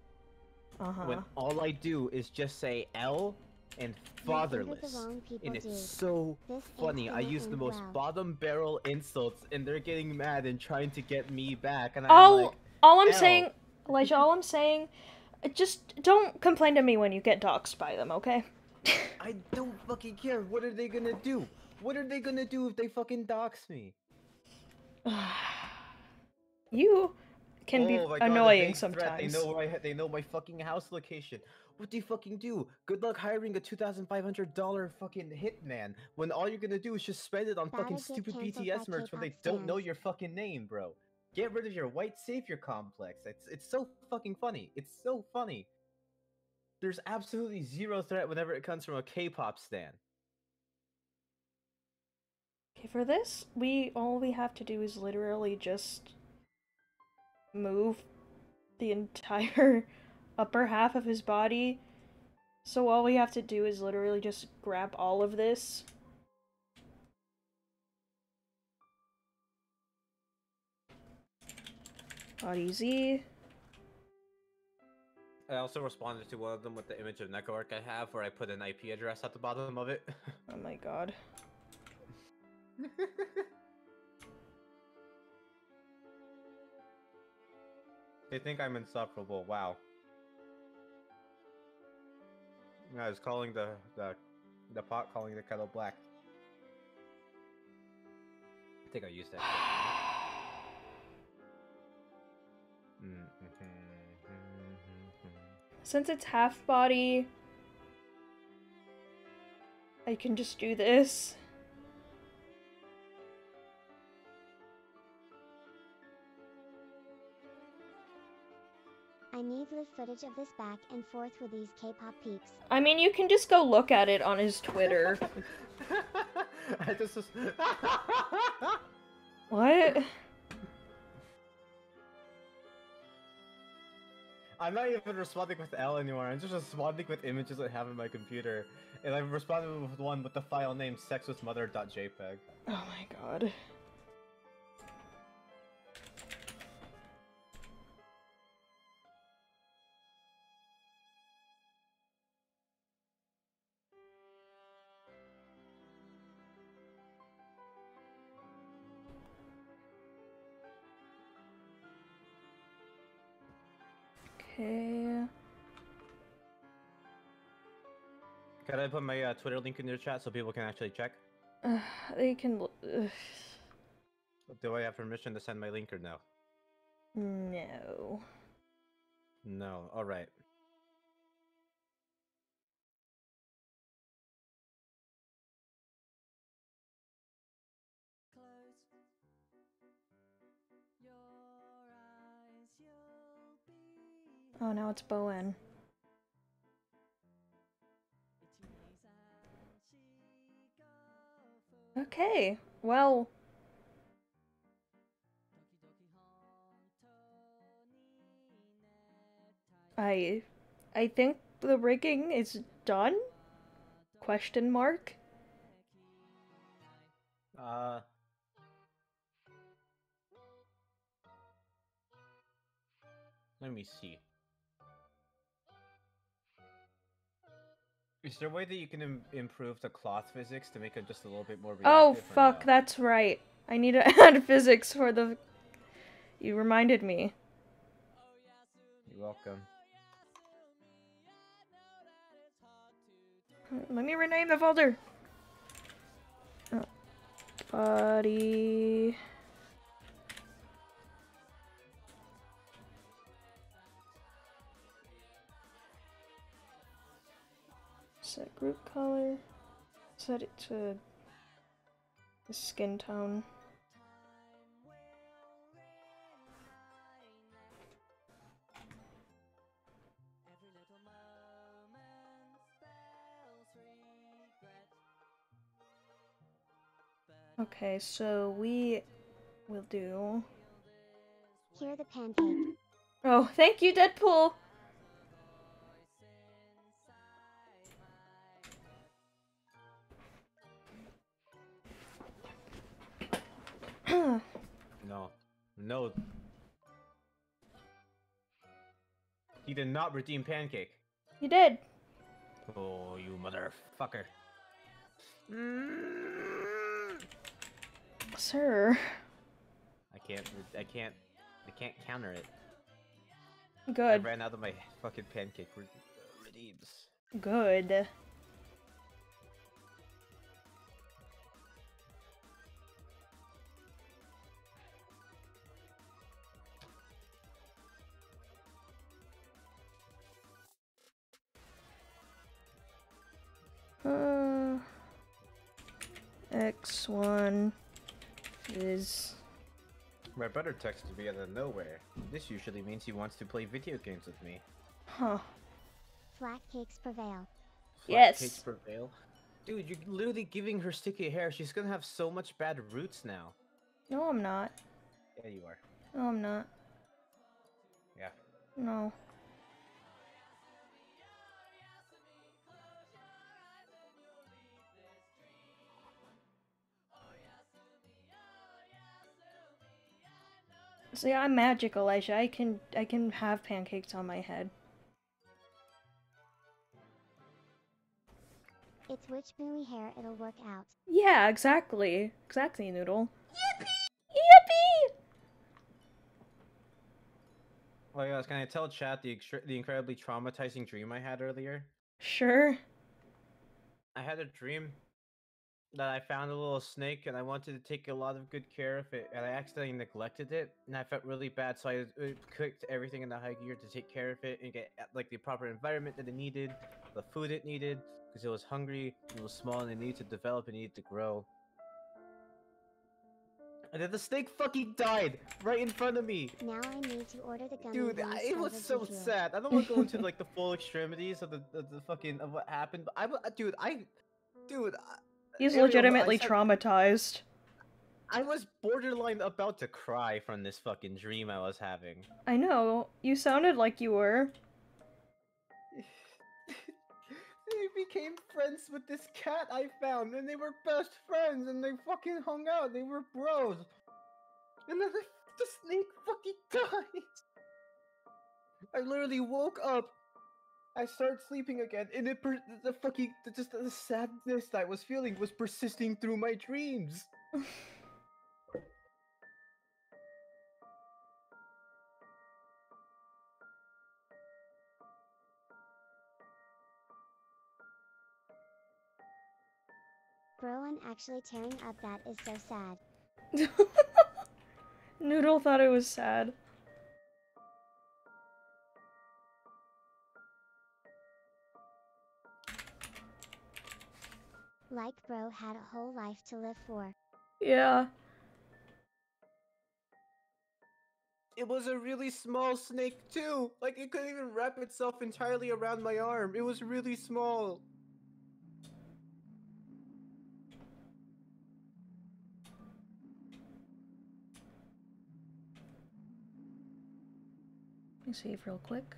Speaker 1: Uh huh.
Speaker 3: when all I do is just say L and fatherless. And it's
Speaker 2: do.
Speaker 3: so
Speaker 2: This
Speaker 3: funny. I use the most
Speaker 2: well.
Speaker 3: bottom barrel insults, and they're getting mad and trying to get me back. And I'm
Speaker 1: All,
Speaker 3: like,
Speaker 1: all I'm
Speaker 3: L.
Speaker 1: saying, Elijah, all I'm saying, just don't complain to me when you get doxxed by them, okay?
Speaker 3: I don't fucking care. What are they gonna do? What are they gonna do if they fucking dox me?
Speaker 1: you can be
Speaker 3: Oh my God, a
Speaker 1: annoying
Speaker 3: vague threat.
Speaker 1: sometimes.
Speaker 3: They know where I they know my fucking house location. What do you fucking do? Good luck hiring a two thousand five hundred dollar fucking hitman when all you're gonna do is just spend it on
Speaker 2: That'll
Speaker 3: fucking stupid
Speaker 2: canceled
Speaker 3: BTS merch when they don't know your fucking name, bro. Get rid of your white savior complex. It's it's so fucking funny. It's so funny. There's absolutely zero threat whenever it comes from a K-pop stan.
Speaker 1: Okay, for this, we all we have to do is literally just move the entire upper half of his body. So all we have to do is literally just grab all of this. Not easy.
Speaker 3: I also responded to one of them with the image of Network I have, where I put an IP address at the bottom of it.
Speaker 1: Oh my god.
Speaker 3: They think I'm insufferable. Wow. I was calling the the the pot calling the kettle black. I think I used that. Mm-hmm.
Speaker 1: Since it's half body, I can just do this.
Speaker 2: I need live footage of this back and forth with these K-pop peeps.
Speaker 1: I mean, you can just go look at it on his Twitter.
Speaker 3: I just was...
Speaker 1: what?
Speaker 3: I'm not even responding with L anymore. I'm just responding with images I have in my computer, and I'm responding with one with the file name sexwithmother.jpg.
Speaker 1: Oh my god.
Speaker 3: Put my uh, Twitter link in your chat so people can actually check?
Speaker 1: Uh, they can. ugh.
Speaker 3: Do I have permission to send my link or no?
Speaker 1: No.
Speaker 3: No. All right.
Speaker 1: Oh, now it's Bowen. Okay, well. I I think the rigging is done? Question mark?
Speaker 3: Uh. Let me see. Is there a way that you can Im- improve the cloth physics to make it just a little bit more?
Speaker 1: Oh fuck,
Speaker 3: no?
Speaker 1: that's right. I need to add physics for the You reminded me.
Speaker 3: You're welcome.
Speaker 1: Let me rename the folder. Oh. Body. Set group color. Set it to the skin tone. Okay, so we will do.
Speaker 2: Here the pancake.
Speaker 1: Oh, thank you, Deadpool!
Speaker 3: No. No. He did not redeem Pancake.
Speaker 1: you did.
Speaker 3: Oh, you motherfucker. Mm.
Speaker 1: Sir.
Speaker 3: I can't. I can't. I can't counter it.
Speaker 1: Good.
Speaker 3: I ran out of my fucking pancake re- uh, redeems.
Speaker 1: Good. X1 is.
Speaker 3: My brother texted me out of nowhere. This usually means he wants to play video games with me.
Speaker 1: Huh.
Speaker 2: Flat cakes prevail.
Speaker 3: Flat
Speaker 1: Yes.
Speaker 3: cakes prevail. Dude, you're literally giving her sticky hair. She's gonna have so much bad roots now.
Speaker 1: No, I'm not.
Speaker 3: Yeah, you are.
Speaker 1: No, I'm not.
Speaker 3: Yeah.
Speaker 1: No. See, I'm magic, Elijah. I can I can have pancakes on my head.
Speaker 2: It's witch booey hair, it'll work out.
Speaker 1: Yeah, exactly. Exactly, Noodle. Yippee! Yippee!
Speaker 3: Oh yeah, can I tell chat the the incredibly traumatizing dream I had earlier?
Speaker 1: Sure.
Speaker 3: I had a dream that I found a little snake and I wanted to take a lot of good care of it, and I accidentally neglected it, and I felt really bad. So I uh, cooked everything in the high gear to take care of it and get uh, like the proper environment that it needed, the food it needed, because it was hungry, it was small, and it needed to develop, and needed to grow. And then the snake fucking died right in front of me.
Speaker 2: Now I need to order the gummy
Speaker 3: Dude, I- it was so sad. I don't want to go into like the full extremities of the, the, the fucking of what happened, but I, dude, I, dude, I-
Speaker 1: He's
Speaker 3: Ariel,
Speaker 1: legitimately traumatized.
Speaker 3: I was borderline about to cry from this fucking dream I was having.
Speaker 1: I know. You sounded like you were.
Speaker 3: they became friends with this cat I found, and they were best friends, and they fucking hung out. They were bros. And then the, the snake fucking died. I literally woke up. I started sleeping again, and it per- the fucking the, just the sadness I was feeling was persisting through my dreams.
Speaker 2: Bro and actually tearing up that is so sad.
Speaker 1: Noodle thought it was sad.
Speaker 2: Like bro had a whole life to live for.
Speaker 1: Yeah.
Speaker 3: It was a really small snake too. Like it couldn't even wrap itself entirely around my arm. It was really small.
Speaker 1: Let me save real quick.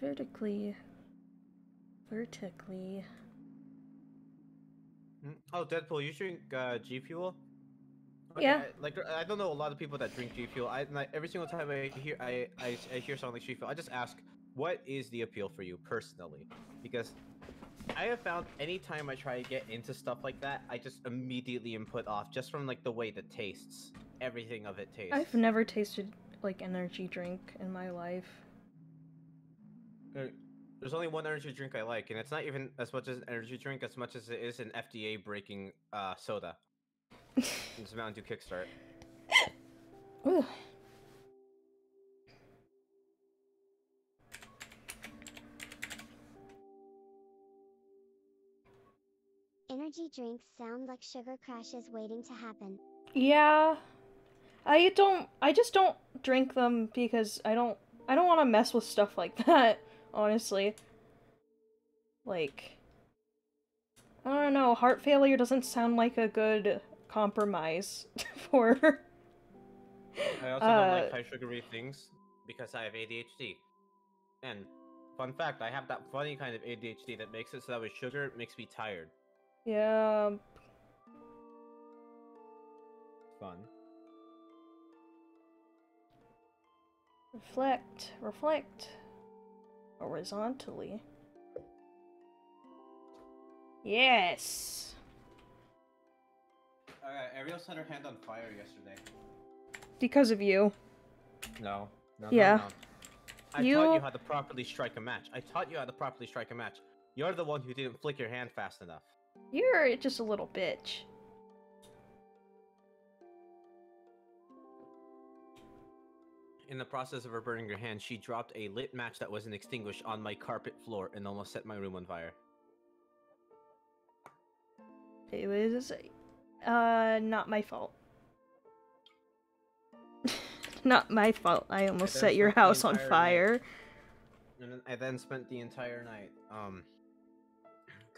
Speaker 1: Vertically? Vertically.
Speaker 3: Hmm? Oh, Deadpool, you drink uh, G Fuel?
Speaker 1: Yeah.
Speaker 3: I- like I don't know a lot of people that drink G Fuel. I like, every single time I hear I, I I hear something like G Fuel, I just ask, what is the appeal for you personally? Because I have found anytime I try to get into stuff like that, I just immediately am put off just from like the way it tastes. Everything of it tastes.
Speaker 1: I've never tasted like energy drink in my life.
Speaker 3: There's only one energy drink I like, and it's not even as much as an energy drink as much as it is an FDA breaking uh, soda. It's Mountain Dew Kickstart.
Speaker 1: Ugh.
Speaker 2: Energy drinks sound like sugar crashes waiting to happen.
Speaker 1: Yeah. I don't I just don't drink them because I don't I don't want to mess with stuff like that, honestly. Like I don't know, heart failure doesn't sound like a good compromise for
Speaker 3: I also don't
Speaker 1: Uh,
Speaker 3: like high sugary things because I have ADHD. And fun fact, I have that funny kind of ADHD that makes it so that with sugar it makes me tired.
Speaker 1: Yeah,
Speaker 3: Fun.
Speaker 1: reflect, reflect horizontally. Yes.
Speaker 3: Alright, Ariel set her hand on fire yesterday.
Speaker 1: Because of you.
Speaker 3: No. No,
Speaker 1: Yeah.
Speaker 3: no, no. I
Speaker 1: You-
Speaker 3: taught you how to properly strike a match. I taught you how to properly strike a match. You're the one who didn't flick your hand fast enough.
Speaker 1: You're just a little bitch.
Speaker 3: In the process of her burning her hand, she dropped a lit match that wasn't extinguished on my carpet floor and almost set my room on fire.
Speaker 1: It was uh not my fault. not my fault. I almost
Speaker 3: then
Speaker 1: set your house on
Speaker 3: night-
Speaker 1: fire.
Speaker 3: And I then spent the entire night um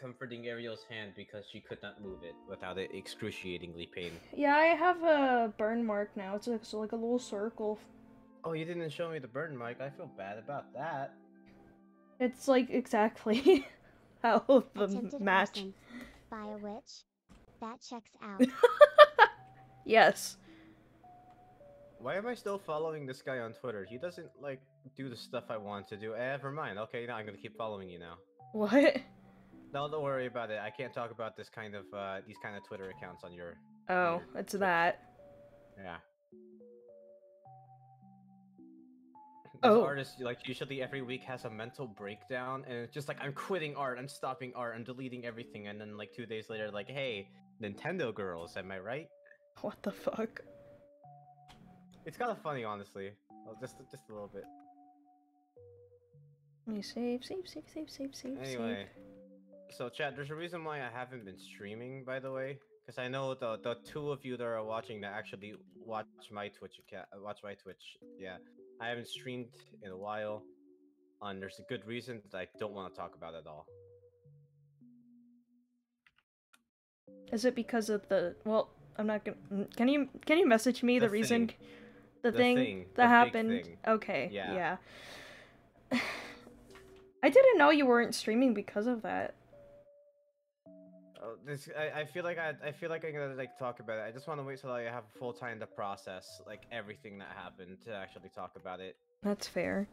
Speaker 3: comforting Ariel's hand because she could not move it without it excruciatingly pain.
Speaker 1: Yeah, I have a burn mark now. It's like, so like a little circle.
Speaker 3: Oh, you didn't show me the burn, Mike. I feel bad about that.
Speaker 1: It's like exactly how the
Speaker 2: Attempted
Speaker 1: match.
Speaker 2: arson by a witch. That checks out.
Speaker 1: Yes.
Speaker 3: Why am I still following this guy on Twitter? He doesn't like do the stuff I want to do. Eh, never mind. Okay, now I'm gonna keep following you now.
Speaker 1: What?
Speaker 3: No, don't worry about it. I can't talk about this kind of uh these kind of Twitter accounts on your
Speaker 1: Oh,
Speaker 3: Weird.
Speaker 1: it's that.
Speaker 3: yeah. This
Speaker 1: Oh.
Speaker 3: artist like usually every week has a mental breakdown and it's just like I'm quitting art, I'm stopping art, I'm deleting everything, and then like two days later, like, hey, Nintendo girls, am I right?
Speaker 1: What the fuck?
Speaker 3: It's kind of funny, honestly. Well, just just a little bit.
Speaker 1: Let me save, save, save, save, save, save,
Speaker 3: Anyway, so chat, there's a reason why I haven't been streaming, by the way, because I know the the two of you that are watching that actually watch my Twitch account, watch my Twitch. Yeah, I haven't streamed in a while, and there's a good reason that I don't want to talk about at all.
Speaker 1: Is it because of the? Well, I'm not gonna. mm, Can you can you message me the,
Speaker 3: The
Speaker 1: reason?
Speaker 3: thing.
Speaker 1: The,
Speaker 3: The
Speaker 1: thing,
Speaker 3: thing,
Speaker 1: that
Speaker 3: big
Speaker 1: happened.
Speaker 3: thing.
Speaker 1: Okay.
Speaker 3: Yeah.
Speaker 1: Yeah. I didn't know you weren't streaming because of that.
Speaker 3: This I, I feel like I I feel like I'm gonna like talk about it. I just want to wait till I have full time to process like everything that happened to actually talk about it.
Speaker 1: That's fair.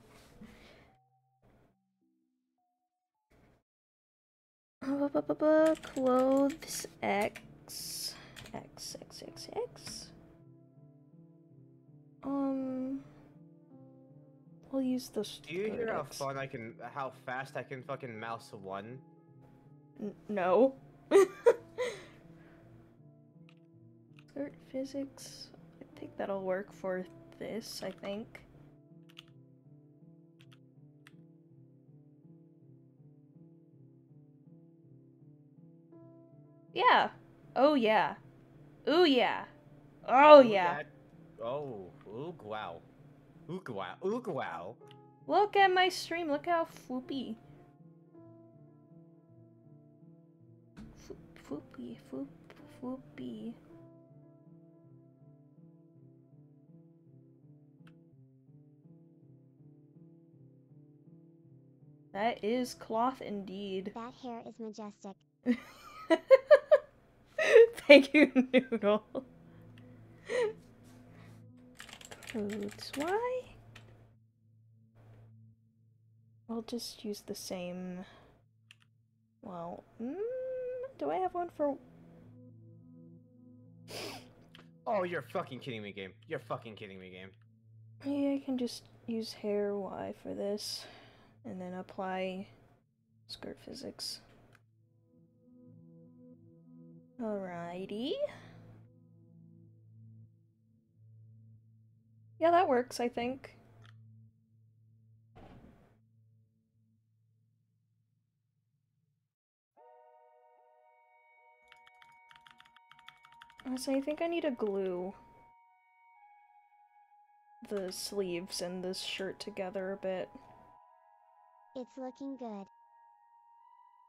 Speaker 1: Clothes X X X X X. Um, I'll use this.
Speaker 3: Do you hear how
Speaker 1: X.
Speaker 3: fun I can, how fast I can fucking mouse one?
Speaker 1: N- no. Skirt physics. I think that'll work for this, I think. Yeah. Oh yeah. Ooh yeah. Oh yeah.
Speaker 3: Oh, ooh wow. Ooh wow. Ooh wow.
Speaker 1: Look at my stream. Look how floopy. Floopy, foop, floopy. That is cloth indeed.
Speaker 2: That hair is majestic.
Speaker 1: Thank you, Noodle. Codes. Why? I'll just use the same. Well, mm, do I have one for?
Speaker 3: Oh, you're fucking kidding me, game. You're fucking kidding me, game.
Speaker 1: Yeah, I can just use hair Y for this, and then apply skirt physics. Alrighty. Yeah, that works, I think. So I think I need to glue the sleeves and this shirt together a bit.
Speaker 2: It's looking good.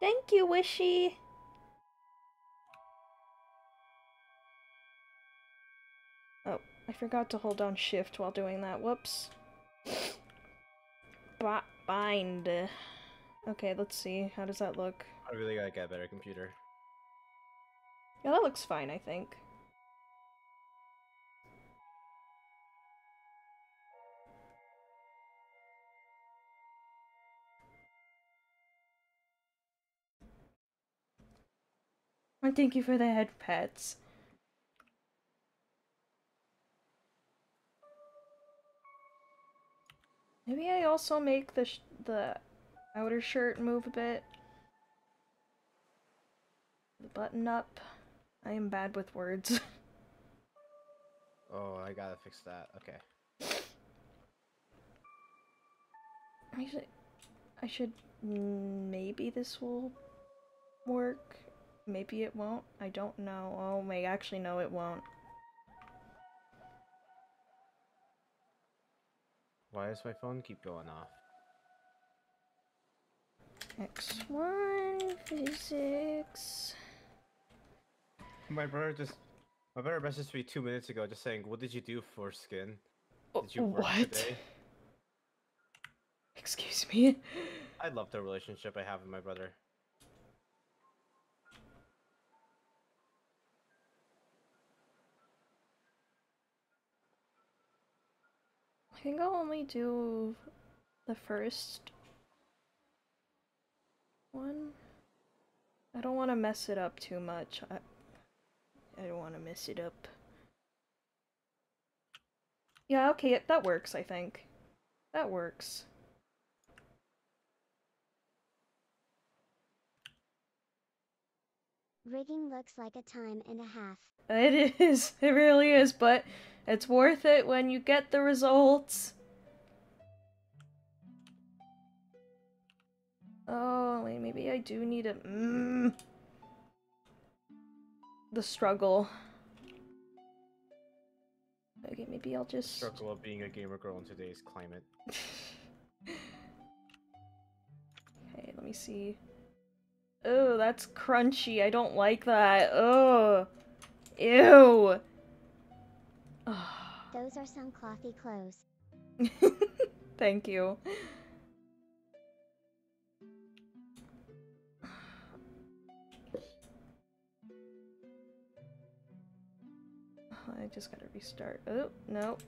Speaker 1: Thank you, Wishy! Oh, I forgot to hold down shift while doing that. Whoops. Ba bind. Okay, let's see. How does that look?
Speaker 3: I really gotta get a better computer.
Speaker 1: Yeah, that looks fine, I think. And thank you for the head pets. Maybe I also make the sh the outer shirt move a bit. The button up. I am bad with words.
Speaker 3: Oh, I gotta fix that. Okay.
Speaker 1: I should, I should, mm, maybe this will work. Maybe it won't. I don't know. Oh my, actually no it won't.
Speaker 3: Why does my phone keep going off?
Speaker 1: X1 physics.
Speaker 3: My brother just. My brother messaged me two minutes ago just saying, What did you do for skin?
Speaker 1: Oh,
Speaker 3: Did you work
Speaker 1: what?
Speaker 3: today?
Speaker 1: Excuse me.
Speaker 3: I love the relationship I have with my brother.
Speaker 1: I think I'll only do the first one. I don't want to mess it up too much. I, I don't want to mess it up. Yeah, okay, that works, I think. That works.
Speaker 2: Rigging looks like a time and a half.
Speaker 1: It is. It really is, but it's worth it when you get the results. Oh, wait, maybe I do need a. Mm, the struggle. Okay, maybe I'll just.
Speaker 3: Struggle of being a gamer girl in today's climate.
Speaker 1: Okay, let me see. Oh, that's crunchy. I don't like that. Oh, ew.
Speaker 2: Those are some clothy clothes.
Speaker 1: Thank you. I just gotta restart. Oh, no.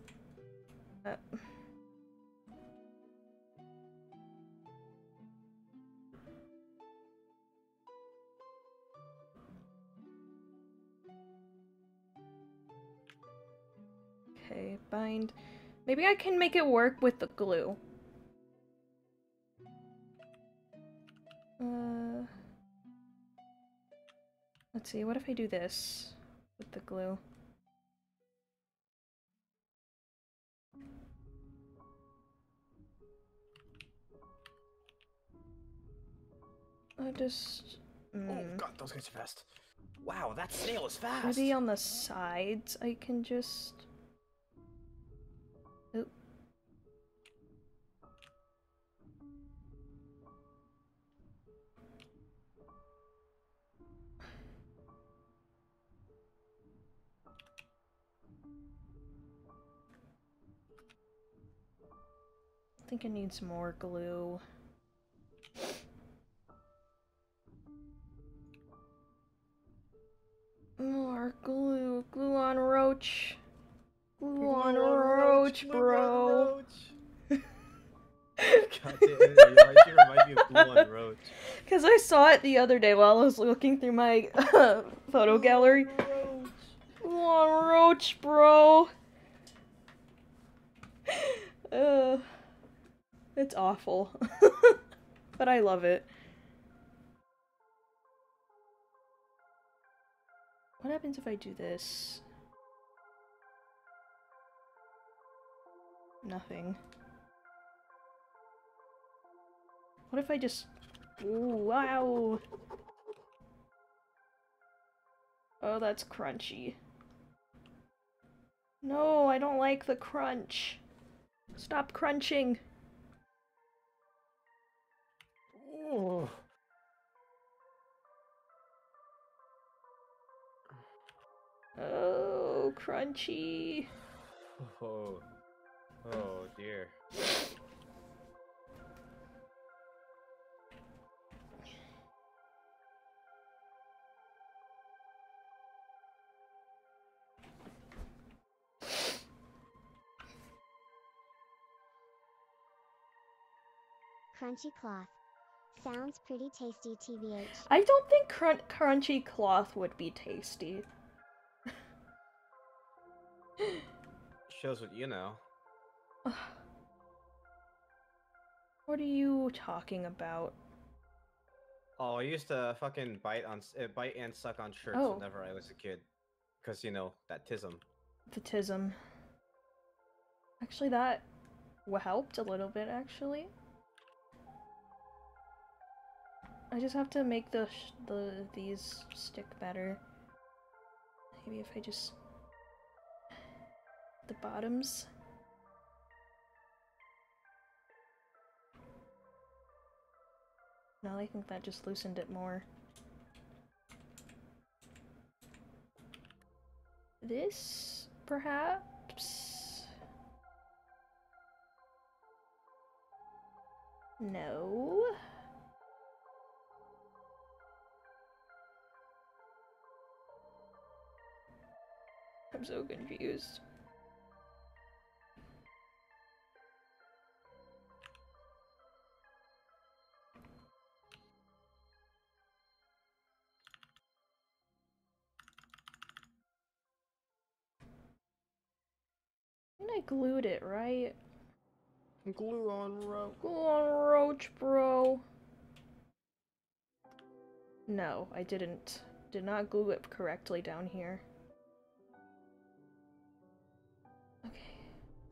Speaker 1: Uh. Bind. Maybe I can make it work with the glue. Uh, Let's see, what if I do this with the glue? I just.
Speaker 3: Oh
Speaker 1: mm,
Speaker 3: god, those guys are fast. Wow, that snail is fast.
Speaker 1: maybe on the sides I can just. I think it needs more glue. More glue, glue on roach. Glue on roach, bro.
Speaker 3: God damn it, you remind me of Glue on Roach.
Speaker 1: Because I saw it the other day while I was looking through my photo gallery. Glue on roach, bro. Uh, it's awful. but I love it. What happens if I do this? Nothing. What if I just... Ooh, wow! Oh, that's crunchy. No, I don't like the crunch. Stop crunching.
Speaker 3: Ooh.
Speaker 1: Oh, crunchy.
Speaker 3: Oh. Oh dear.
Speaker 2: Crunchy cloth. Sounds pretty tasty, TBH.
Speaker 1: I don't think crun- crunchy cloth would be tasty.
Speaker 3: Shows what you know.
Speaker 1: What are you talking about?
Speaker 3: Oh, I used to fucking bite on uh, bite and suck on shirts
Speaker 1: Oh.
Speaker 3: whenever I was a kid, cause you know that tism.
Speaker 1: The tism. Actually, that helped a little bit, actually. I just have to make the the these stick better. Maybe if I just the bottoms. No, I think that just loosened it more. This, perhaps? No. I'm so confused. I think I glued it, right?
Speaker 3: Glue on rope.
Speaker 1: Go on, Roach, bro. No, I didn't. Did not glue it correctly down here.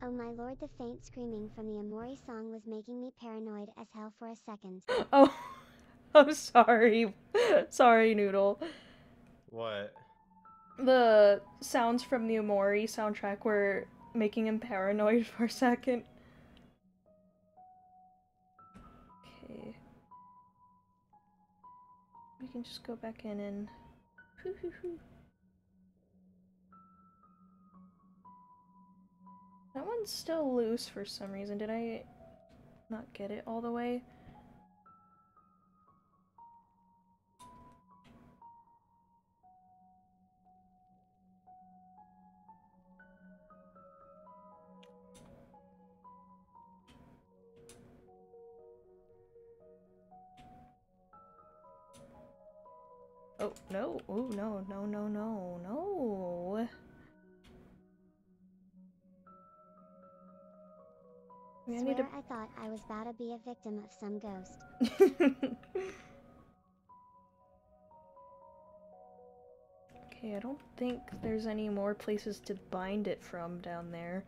Speaker 2: Oh my lord, the faint screaming from the Omori song was making me paranoid as hell for a second.
Speaker 1: Oh, I'm sorry. sorry, Noodle.
Speaker 3: What?
Speaker 1: The sounds from the Omori soundtrack were making him paranoid for a second. Okay. We can just go back in and. That one's still loose for some reason. Did I not get it all the way? Oh, no. Oh, no, no, no, no, no. We
Speaker 2: Swear
Speaker 1: to
Speaker 2: I thought I was about to be a victim of some ghost.
Speaker 1: Okay, I don't think there's any more places to bind it from down there.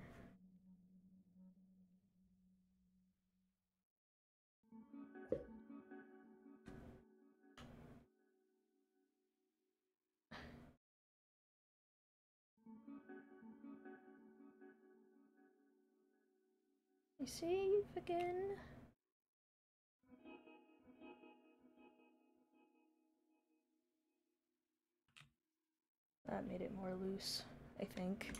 Speaker 1: Again. That made it more loose, I think.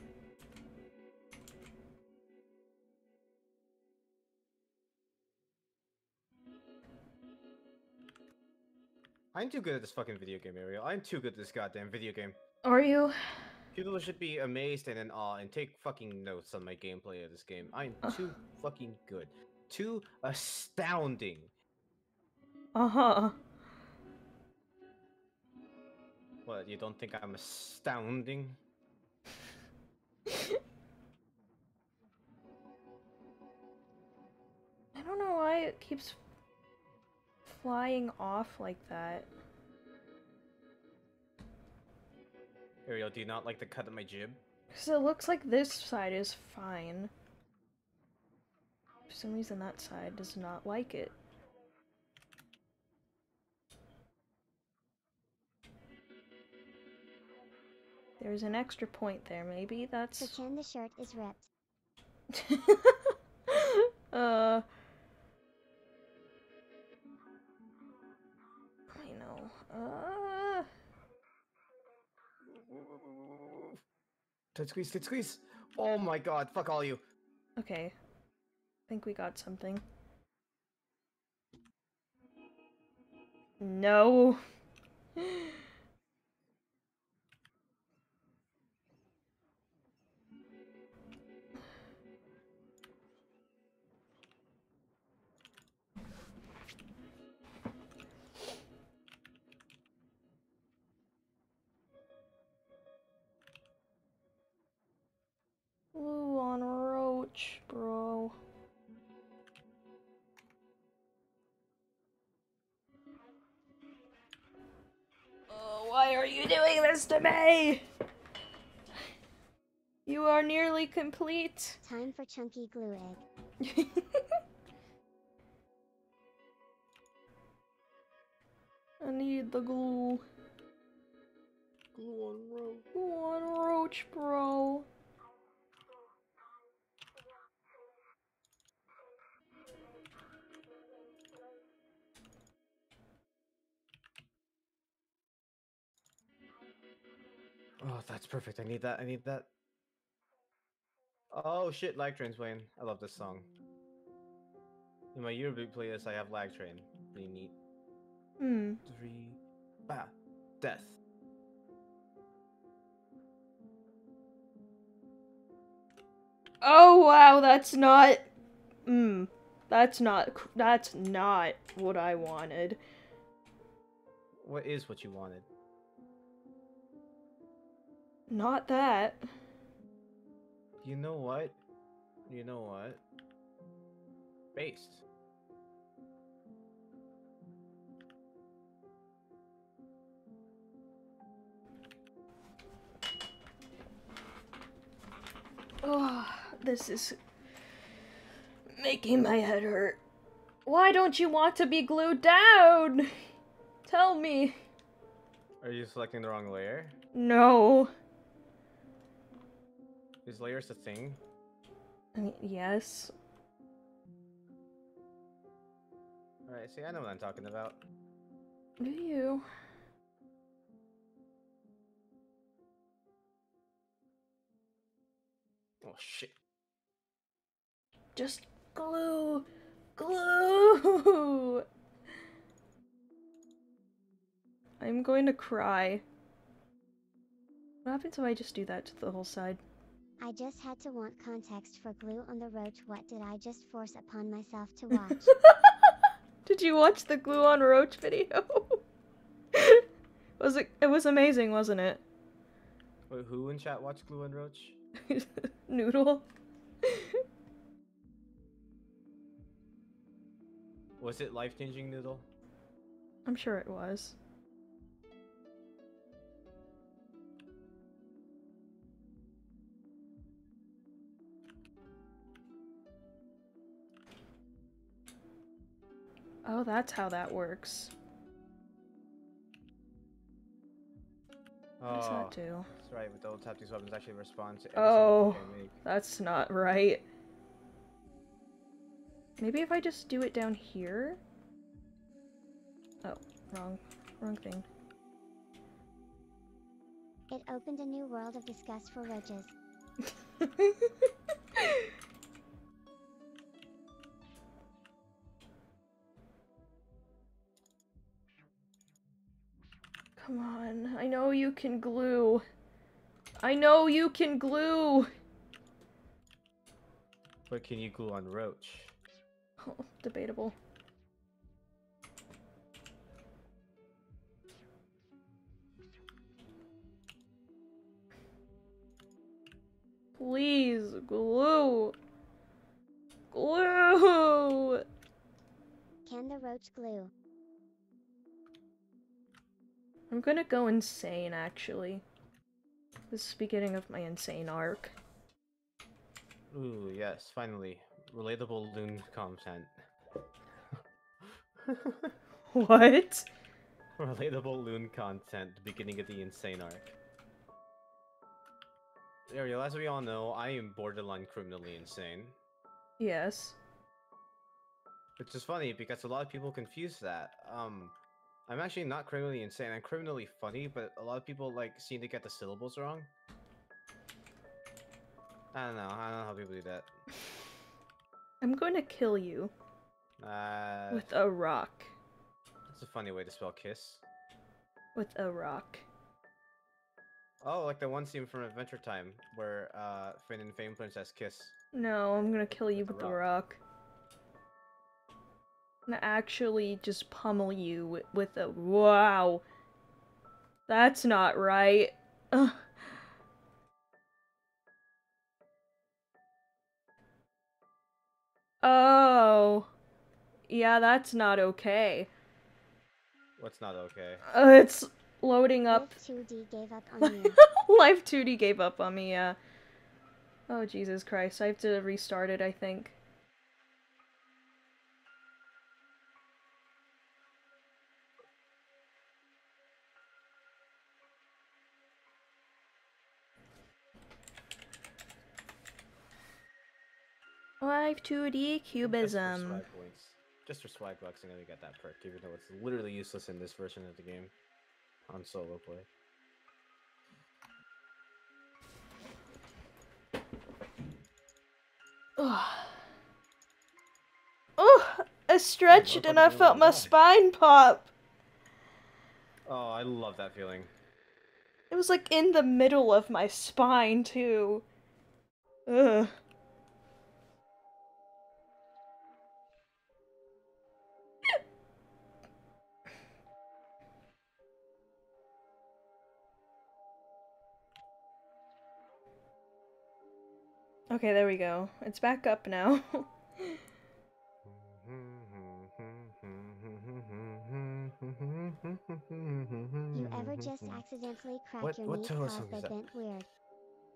Speaker 3: I'm too good at this fucking video game, Ariel. I'm too good at this goddamn video game.
Speaker 1: Are you?
Speaker 3: People should be amazed and in awe and take fucking notes on my gameplay of this game. I'm too fucking good. Too astounding.
Speaker 1: Uh huh.
Speaker 3: What, you don't think I'm astounding?
Speaker 1: I don't know why it keeps flying off like that.
Speaker 3: Ariel, do you not like the cut of my jib?
Speaker 1: Because it looks like this side is fine. For some reason, that side does not like it. There's an extra point there, maybe? That's.
Speaker 2: Pretend the shirt is ripped.
Speaker 1: uh. I know. Uh.
Speaker 3: Tight squeeze, tight squeeze! Oh my god, fuck all you.
Speaker 1: Okay. I think we got something. No. on roach, bro. Oh, why are you doing this to me? You are nearly complete.
Speaker 2: Time for chunky glue egg.
Speaker 1: I need the glue.
Speaker 3: Glue on road.
Speaker 1: Glue on roach, bro.
Speaker 3: Oh, that's perfect. I need that. I need that. Oh shit, Lag Train's playing. I love this song. In my Eurobeat playlist, I have Lag Train. Pretty neat.
Speaker 1: Hmm.
Speaker 3: Three. Bah. Death.
Speaker 1: Oh wow, that's not. Hmm. That's not. That's not what I wanted.
Speaker 3: What is what you wanted?
Speaker 1: Not that.
Speaker 3: You know what? You know what? Based.
Speaker 1: Oh, this is making my head hurt. Why don't you want to be glued down? Tell me.
Speaker 3: Are you selecting the wrong layer?
Speaker 1: No.
Speaker 3: Is layers a thing?
Speaker 1: Yes.
Speaker 3: Alright, see, I know what I'm talking about.
Speaker 1: Do you?
Speaker 3: Oh shit.
Speaker 1: Just glue. Glue. I'm going to cry. What happens if I just do that to the whole side?
Speaker 2: I just had to want context for glue on the roach. What did I just force upon myself to watch?
Speaker 1: Did you watch the glue on roach video? was it it was amazing, wasn't it?
Speaker 3: Wait, who in chat watched Glue on Roach?
Speaker 1: Noodle.
Speaker 3: Was it life changing Noodle?
Speaker 1: I'm sure it was. Oh, that's how that works. What does
Speaker 3: Oh,
Speaker 1: that do?
Speaker 3: that's right. With double tap, these weapons actually respond to
Speaker 1: Oh.
Speaker 3: single I make.
Speaker 1: That's not right. Maybe if I just do it down here? Oh, wrong. Wrong thing.
Speaker 2: It opened a new world of disgust for roaches.
Speaker 1: Come on. I know you can glue. I know you can glue.
Speaker 3: But can you glue on Roach?
Speaker 1: Oh, debatable. Please, glue. Glue.
Speaker 2: Can the roach glue?
Speaker 1: I'm gonna go insane, actually. This is the beginning of my insane arc.
Speaker 3: Ooh, yes, finally. Relatable Lune content.
Speaker 1: What?
Speaker 3: Relatable Lune content, beginning of the insane arc. Ariel, as we all know, I am borderline criminally insane.
Speaker 1: Yes.
Speaker 3: Which is funny because a lot of people confuse that. Um, I'm actually not criminally insane. I'm criminally funny, but a lot of people like seem to get the syllables wrong. I don't know. I don't know how people do that.
Speaker 1: I'm going to kill you
Speaker 3: Uh,
Speaker 1: with a rock.
Speaker 3: that's a funny way to spell kiss.
Speaker 1: With a rock.
Speaker 3: Oh, like the one scene from Adventure Time where uh, Finn and Flame Princess kiss.
Speaker 1: No, I'm gonna kill you
Speaker 3: With
Speaker 1: with
Speaker 3: a
Speaker 1: the rock. Gonna actually just pummel you with, with a wow. That's not right. Ugh. Oh. Yeah, that's not okay.
Speaker 3: What's not okay?
Speaker 1: Uh, it's loading up.
Speaker 2: Live 2D gave up on you.
Speaker 1: Live 2D gave up on me, yeah. Oh, Jesus Christ. I have to restart it, I think. Live 2D Cubism.
Speaker 3: Just for swag bucks, I'm gonna get that perk, even though it's literally useless in this version of the game. On solo play.
Speaker 1: Oh, I stretched and I felt my spine pop.
Speaker 3: Oh, I love that feeling.
Speaker 1: It was like in the middle of my spine too. Ugh. Okay, there we go. It's back up now.
Speaker 2: You ever just accidentally crack
Speaker 3: What-
Speaker 2: your
Speaker 3: what
Speaker 2: knee
Speaker 3: Toho
Speaker 2: cause
Speaker 3: song
Speaker 2: they
Speaker 3: that?
Speaker 2: bent weird?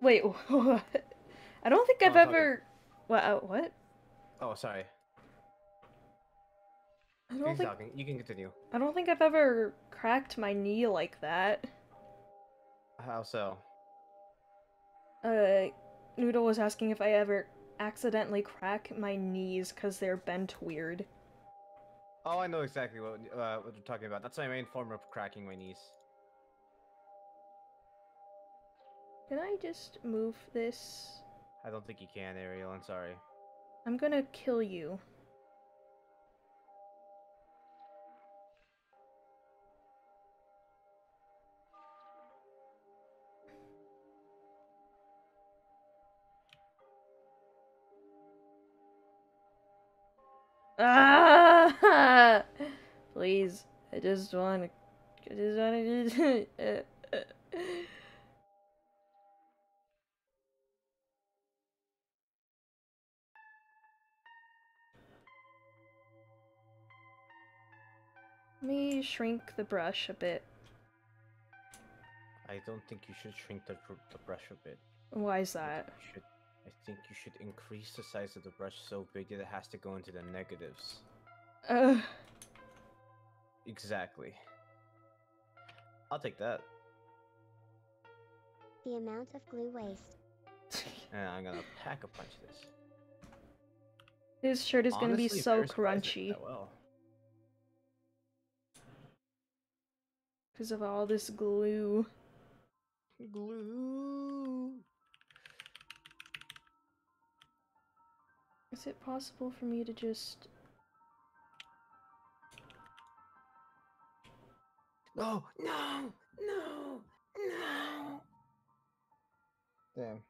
Speaker 1: Wait, what? I don't think
Speaker 3: Oh,
Speaker 1: I've
Speaker 3: I'm
Speaker 1: ever. What? uh, What?
Speaker 3: Oh, sorry.
Speaker 1: I don't
Speaker 3: Keep
Speaker 1: think.
Speaker 3: talking. You can continue.
Speaker 1: I don't think I've ever cracked my knee like that.
Speaker 3: How so?
Speaker 1: Uh, Noodle was asking if I ever accidentally crack my knees because they're bent weird.
Speaker 3: Oh, I know exactly what uh, what you're talking about. That's my main form of cracking my knees.
Speaker 1: Can I just move this?
Speaker 3: I don't think you can, Ariel. I'm sorry.
Speaker 1: I'm gonna kill you. Please, I just want to. I just want to. Let me shrink the brush a bit.
Speaker 3: I don't think you should shrink the, the brush a bit.
Speaker 1: Why is
Speaker 3: I think
Speaker 1: that?
Speaker 3: you should. I think you should increase the size of the brush so big that it has to go into the negatives.
Speaker 1: Uh,
Speaker 3: Exactly. I'll take that.
Speaker 2: The amount of glue waste.
Speaker 3: And I'm gonna pack a punch this.
Speaker 1: This shirt is gonna be so
Speaker 3: very surprised it did
Speaker 1: crunchy
Speaker 3: that Well,
Speaker 1: because of all this glue.
Speaker 3: glue.
Speaker 1: Is it possible for me to just
Speaker 3: No, no, no, no. Damn.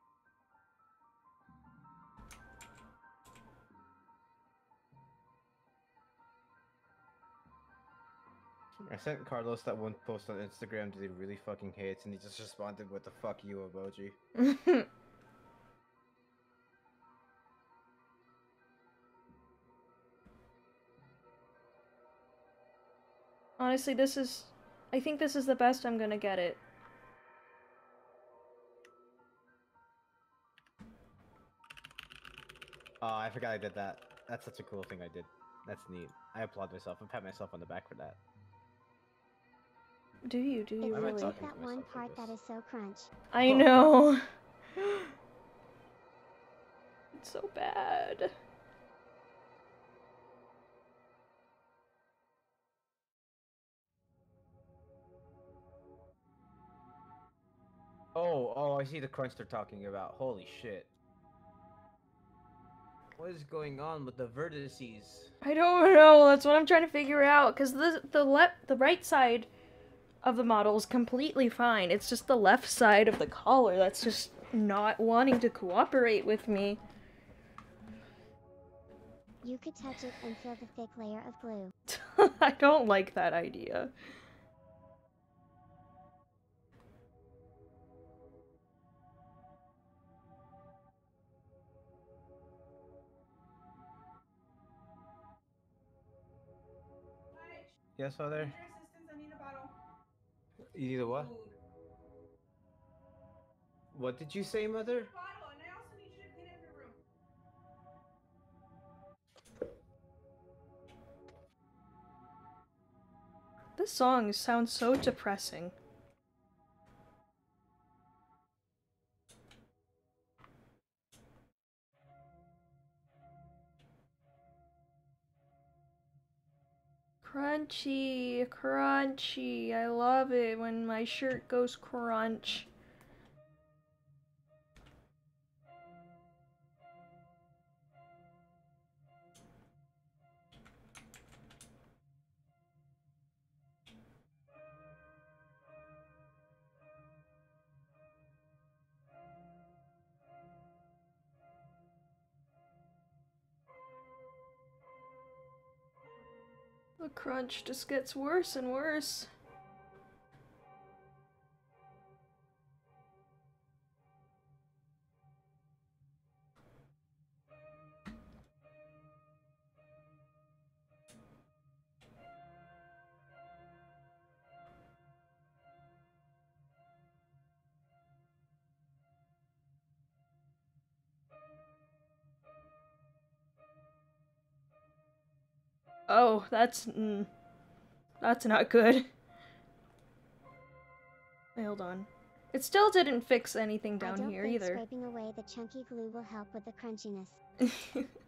Speaker 3: I sent Carlos that one post on Instagram that he really fucking hates, and he just responded with the "fuck you" emoji.
Speaker 1: Honestly, this is. I think this is the best I'm gonna get it.
Speaker 3: Oh, I forgot I did that. That's such a cool thing I did. That's neat. I applaud myself and pat myself on the back for that.
Speaker 1: Do you? Do you
Speaker 2: It's
Speaker 1: really?
Speaker 2: like that one part that
Speaker 3: this.
Speaker 2: is so crunch.
Speaker 1: I
Speaker 3: Oh.
Speaker 1: know. it's so bad.
Speaker 3: Oh, oh, I see the crunch they're talking about. Holy shit. What is going on with the vertices?
Speaker 1: I don't know. That's what I'm trying to figure out. Cause the the left, the right side of the model is completely fine. It's just the left side of the collar that's just not wanting to cooperate with me.
Speaker 2: You could touch it and feel the thick layer of glue.
Speaker 1: I don't like that idea.
Speaker 3: Yes, father?
Speaker 4: Your assistance, I need a bottle.
Speaker 3: You need a what?
Speaker 4: Food.
Speaker 3: What did you say, mother?
Speaker 4: Bottle, and I also need you to clean up your room.
Speaker 1: This song sounds so depressing. Crunchy, crunchy. I love it when my shirt goes crunch. The crunch just gets worse and worse. Oh, that's mm, that's not good. Wait, Hold on. It still didn't fix anything down here either.
Speaker 2: scraping away the chunky glue will help with the crunchiness.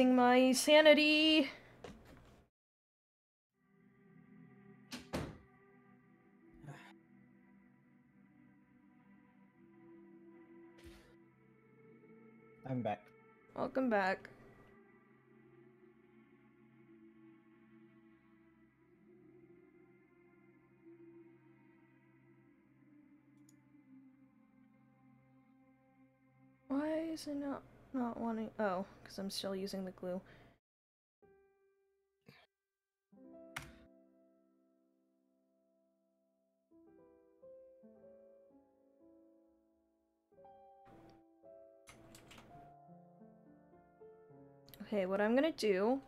Speaker 1: losing my sanity.
Speaker 3: I'm back.
Speaker 1: Welcome back. Why is it not not wanting- oh, because I'm still using the glue. Okay, what I'm gonna do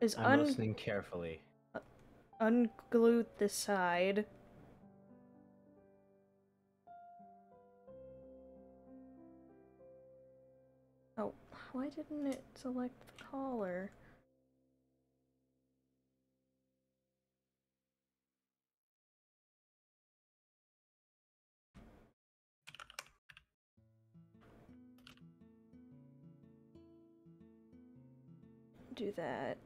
Speaker 1: is
Speaker 3: I'm listening carefully.
Speaker 1: Uh, unglue the side. Why didn't it select the collar? Do that.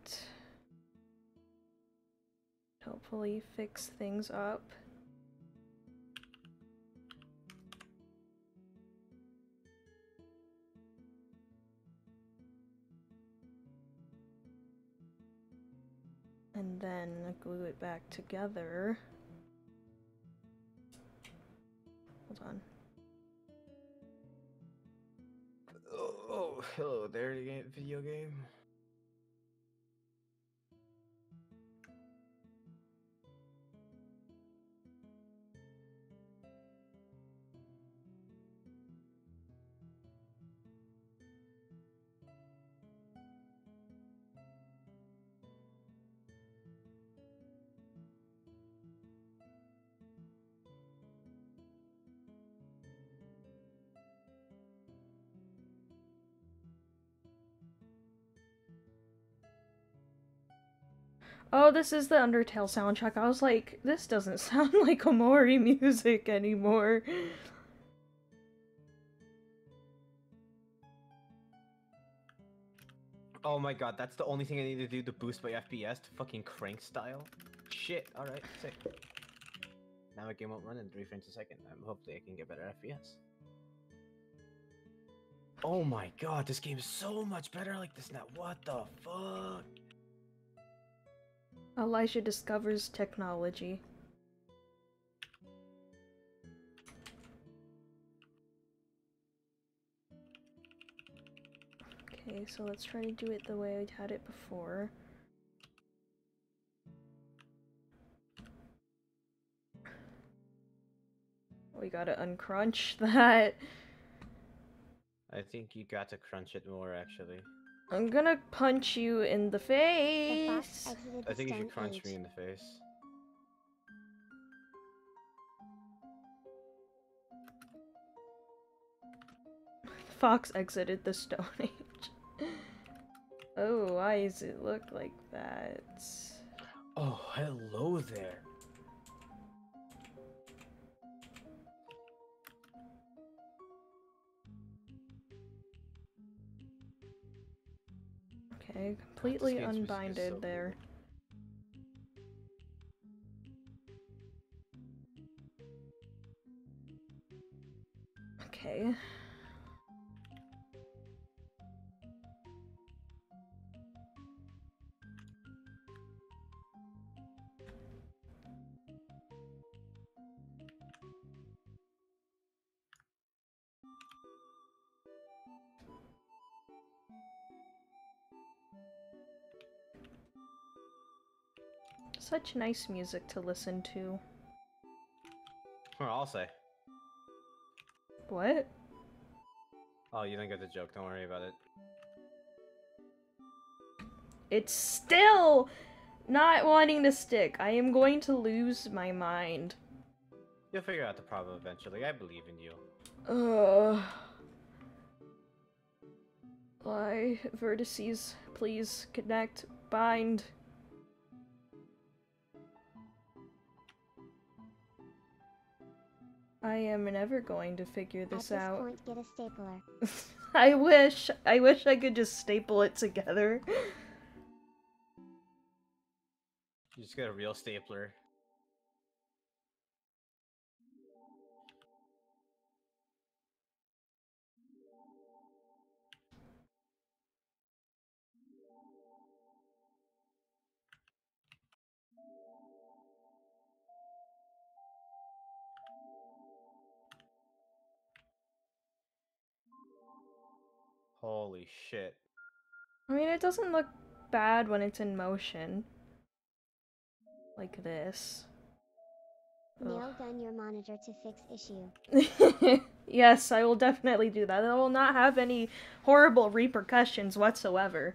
Speaker 1: Hopefully fix things up. And then glue it back together. Hold on.
Speaker 3: Oh, hello there, video game.
Speaker 1: Oh, this is the Undertale soundtrack. I was like, this doesn't sound like Omori music anymore.
Speaker 3: Oh my god, that's the only thing I need to do to boost my FPS to fucking crank style. Shit, alright, sick. Now my game won't run in 3 frames a second. Um, hopefully I can get better FPS. Oh my god, this game is so much better like this now. What the fuck?
Speaker 1: Elijah discovers technology. Okay, so let's try to do it the way I had it before. We gotta uncrunch that.
Speaker 3: I think you got to crunch it more actually.
Speaker 1: I'm gonna punch you in the
Speaker 2: The
Speaker 1: face.
Speaker 2: exited
Speaker 3: I think you should punch
Speaker 2: age.
Speaker 3: me in the face.
Speaker 1: Fox exited the Stone Age. oh, why does it look like that?
Speaker 3: Oh, hello there.
Speaker 1: Completely
Speaker 3: is
Speaker 1: unbinded
Speaker 3: so
Speaker 1: there. Okay. Such nice music to listen to.
Speaker 3: Well, I'll say.
Speaker 1: What?
Speaker 3: Oh, you didn't get the joke. Don't worry about it.
Speaker 1: It's still not wanting to stick. I am going to lose my mind.
Speaker 3: You'll figure out the problem eventually. I believe in you.
Speaker 1: Ugh. Why? Vertices, please connect, bind. I am never going to figure this,
Speaker 2: At
Speaker 1: this
Speaker 2: this
Speaker 1: out.
Speaker 2: point, get a stapler.
Speaker 1: I wish. I wish I could just staple it together.
Speaker 3: You just get a real stapler. Holy shit.
Speaker 1: I mean, it doesn't look bad when it's in motion. Like this. Ugh.
Speaker 2: Nail gun your monitor to fix issue.
Speaker 1: Yes, I will definitely do that. It will not have any horrible repercussions whatsoever.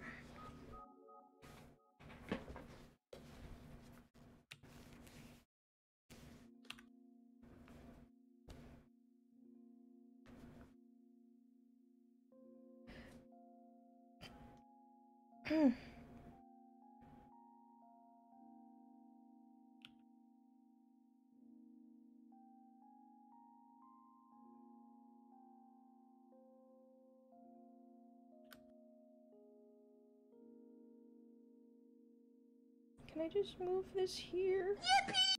Speaker 1: I just move this here? Yippee!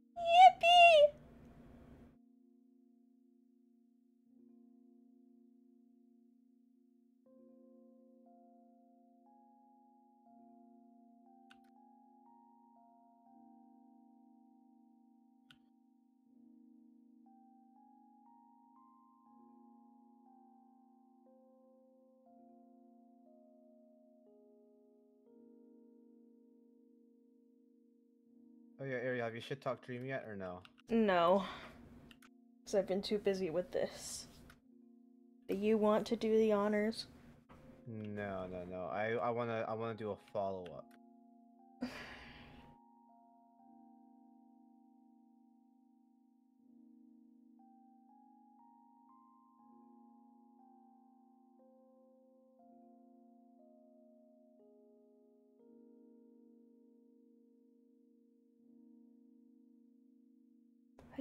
Speaker 3: Have you shit talked Dream yet or no?
Speaker 1: No. Because I've been too busy with this. Do you want to do the honors?
Speaker 3: No, no, no. I I wanna I wanna do a follow up.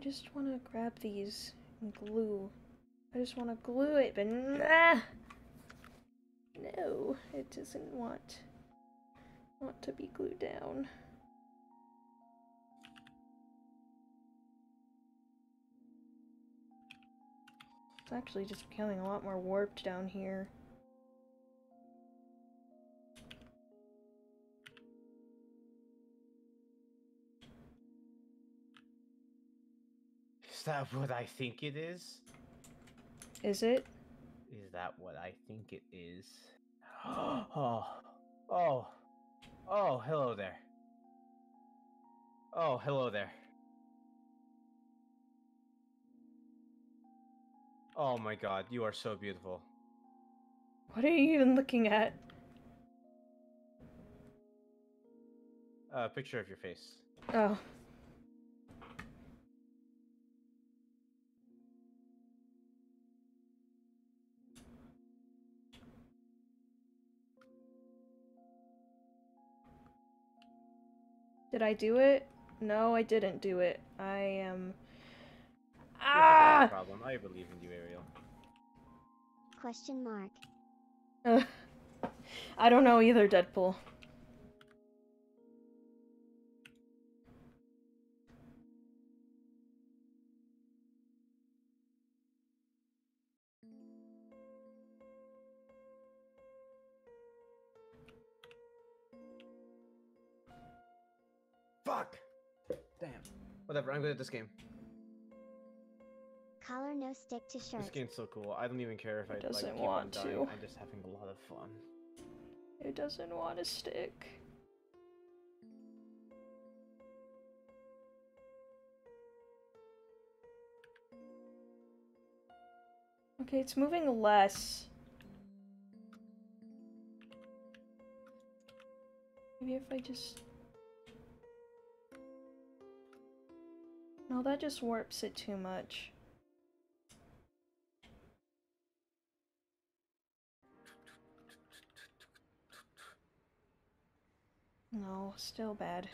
Speaker 1: Just want to grab these and glue. I just want to glue it, but nah. No, it doesn't want want to be glued down. It's actually just becoming a lot more warped down here.
Speaker 3: That what I think it is?
Speaker 1: Is it?
Speaker 3: Is that what I think it is? Oh, oh, oh, hello there. Oh, hello there. Oh my god, you are so beautiful.
Speaker 1: What are you even looking at?
Speaker 3: A picture of your face.
Speaker 1: Oh. Did I do it? No, I didn't do it. I am.
Speaker 3: You have a
Speaker 1: Ah!
Speaker 3: problem. I believe in you, Ariel.
Speaker 2: Question mark.
Speaker 1: Ugh. I don't know either, Deadpool.
Speaker 3: Whatever, I'm good at this game.
Speaker 2: Collar no stick to shirt.
Speaker 3: This game's so cool. I don't even care if I
Speaker 1: It
Speaker 3: like
Speaker 1: doesn't
Speaker 3: keep on
Speaker 1: want
Speaker 3: dying.
Speaker 1: to.
Speaker 3: I'm just having a lot of fun.
Speaker 1: It doesn't want to stick. Okay, it's moving less. Maybe if I just... No, that just warps it too much. No, still bad.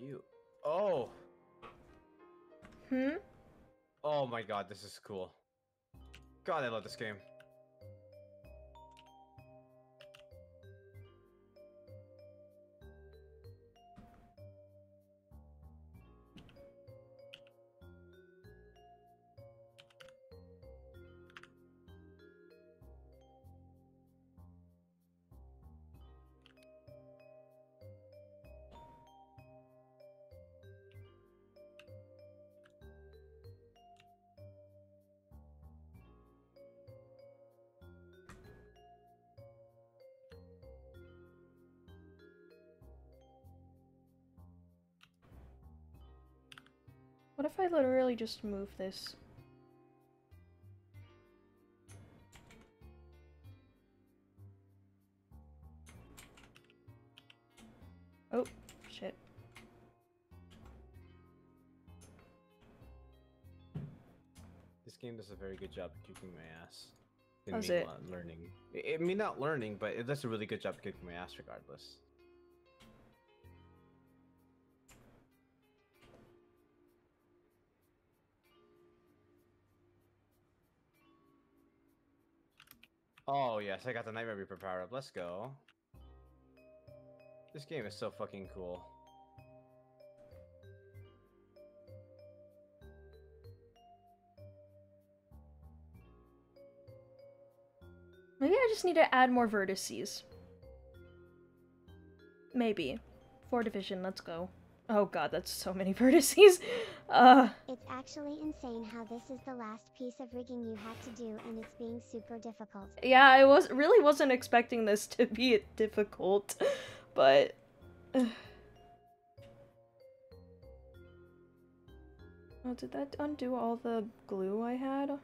Speaker 3: You? Oh!
Speaker 1: Hmm?
Speaker 3: Oh my god, this is cool. God, I love this game.
Speaker 1: If I literally just move this? Oh, shit.
Speaker 3: This game does a very good job of kicking my ass. in
Speaker 1: How's it?
Speaker 3: learning. I, I mean, not learning, but it does a really good job of kicking my ass regardless. Oh yes, I got the Nightmare Reaper power up. Let's go. This game is so fucking cool.
Speaker 1: Maybe I just need to add more vertices. Maybe. Four division, let's go. Oh god, that's so many vertices. Uh,
Speaker 2: It's actually insane how this is the last piece of rigging you had to do and it's being super difficult.
Speaker 1: yeah, I was really wasn't expecting this to be difficult, but. Oh, did that undo all the glue I had? I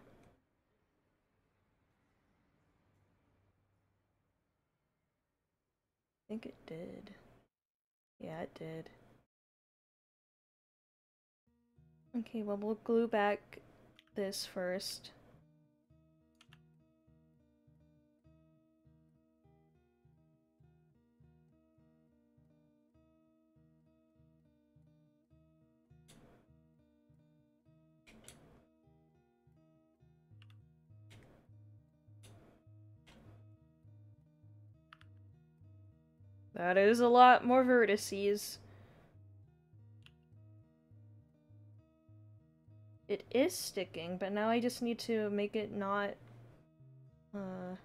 Speaker 1: think it did. Yeah, it did. Okay, well, we'll glue back this first. That is a lot more vertices. It is sticking, but now I just need to make it not, uh...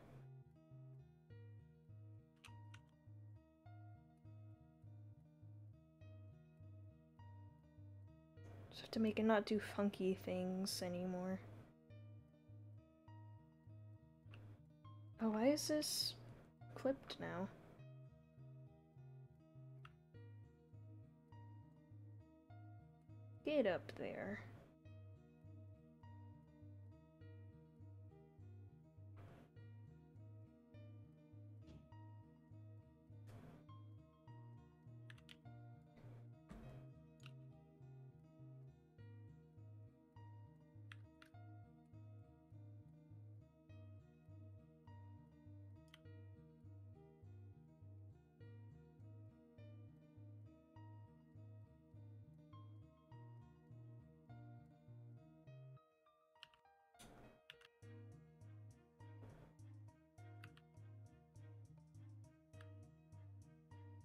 Speaker 1: Just have to make it not do funky things anymore. Oh, why is this clipped now? Get up there.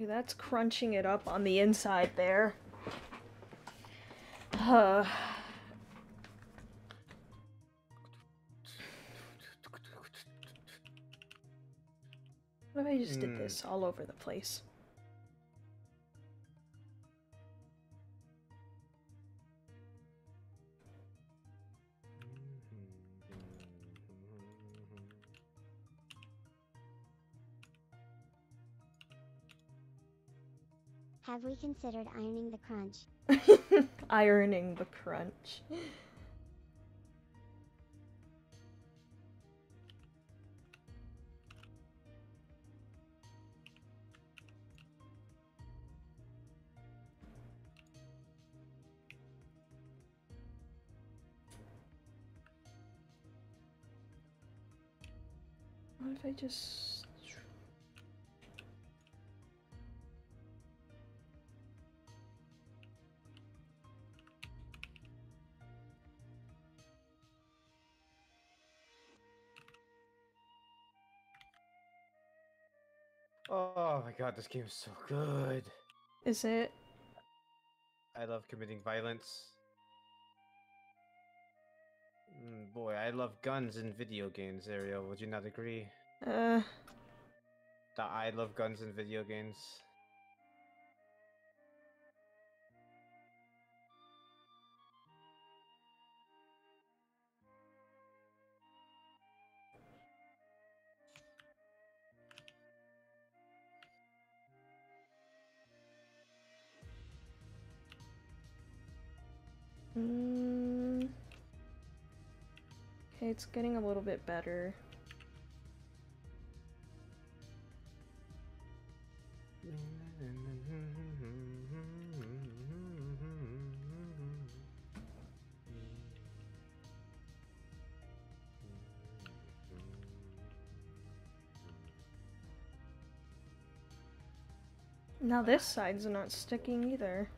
Speaker 1: Okay, That's crunching it up on the inside there. Uh, what if I just did
Speaker 3: Hmm.
Speaker 1: this all over the place?
Speaker 2: Have we considered ironing the crunch?
Speaker 1: Ironing the crunch. What if I just
Speaker 3: god, this game is so good.
Speaker 1: is it
Speaker 3: I love committing violence. Mm, boy, I love guns in video games, Ariel. Would you not agree?
Speaker 1: uh
Speaker 3: That I love guns in video games.
Speaker 1: It's getting a little bit better. Now this side's not sticking either.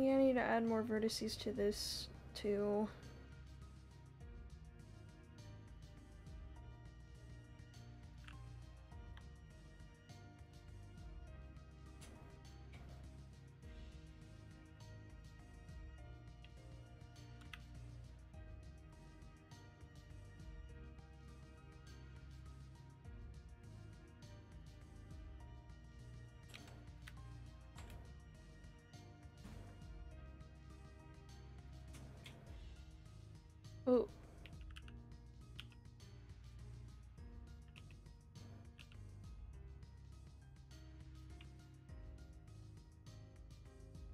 Speaker 1: Yeah, I need to add more vertices to this too.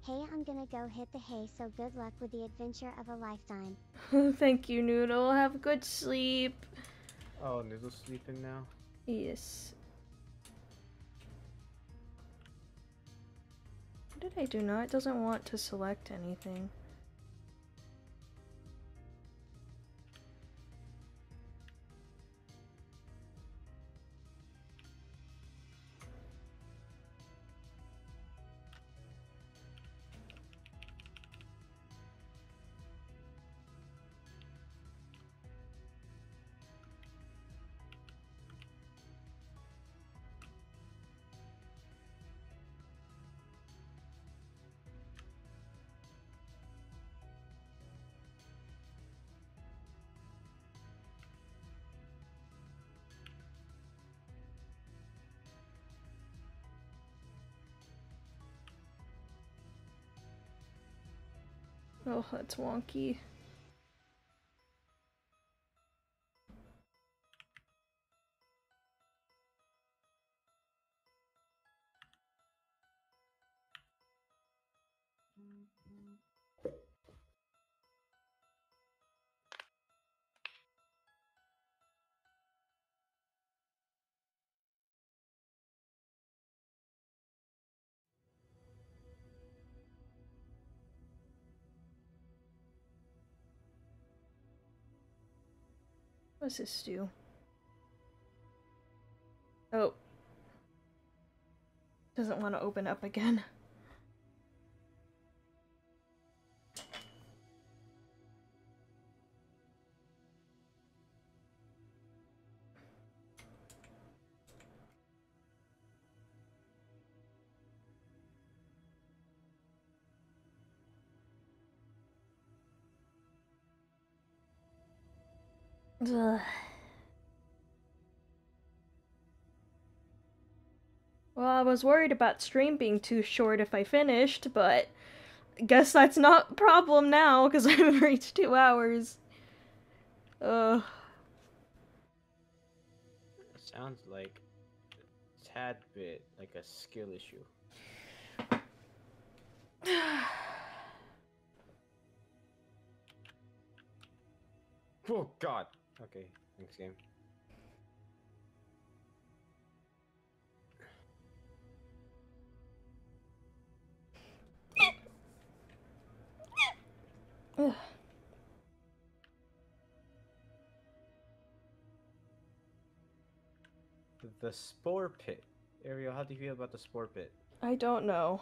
Speaker 2: Hey, I'm gonna go hit the hay, so good luck with the adventure of a lifetime.
Speaker 1: thank you, Noodle. Have a good sleep.
Speaker 3: Oh, Noodle's sleeping now.
Speaker 1: Yes. What did I do now? It doesn't want to select anything. Oh, that's wonky. What's this do? Oh. Doesn't want to open up again. Ugh. Well, I was worried about stream being too short if I finished, but I guess that's not a problem now because I haven't reached two hours. Ugh.
Speaker 3: It sounds like a tad bit like a skill issue. Oh God. Okay. Thanks, game. The spore pit. Ariel, how do you feel about the spore pit?
Speaker 1: I don't know.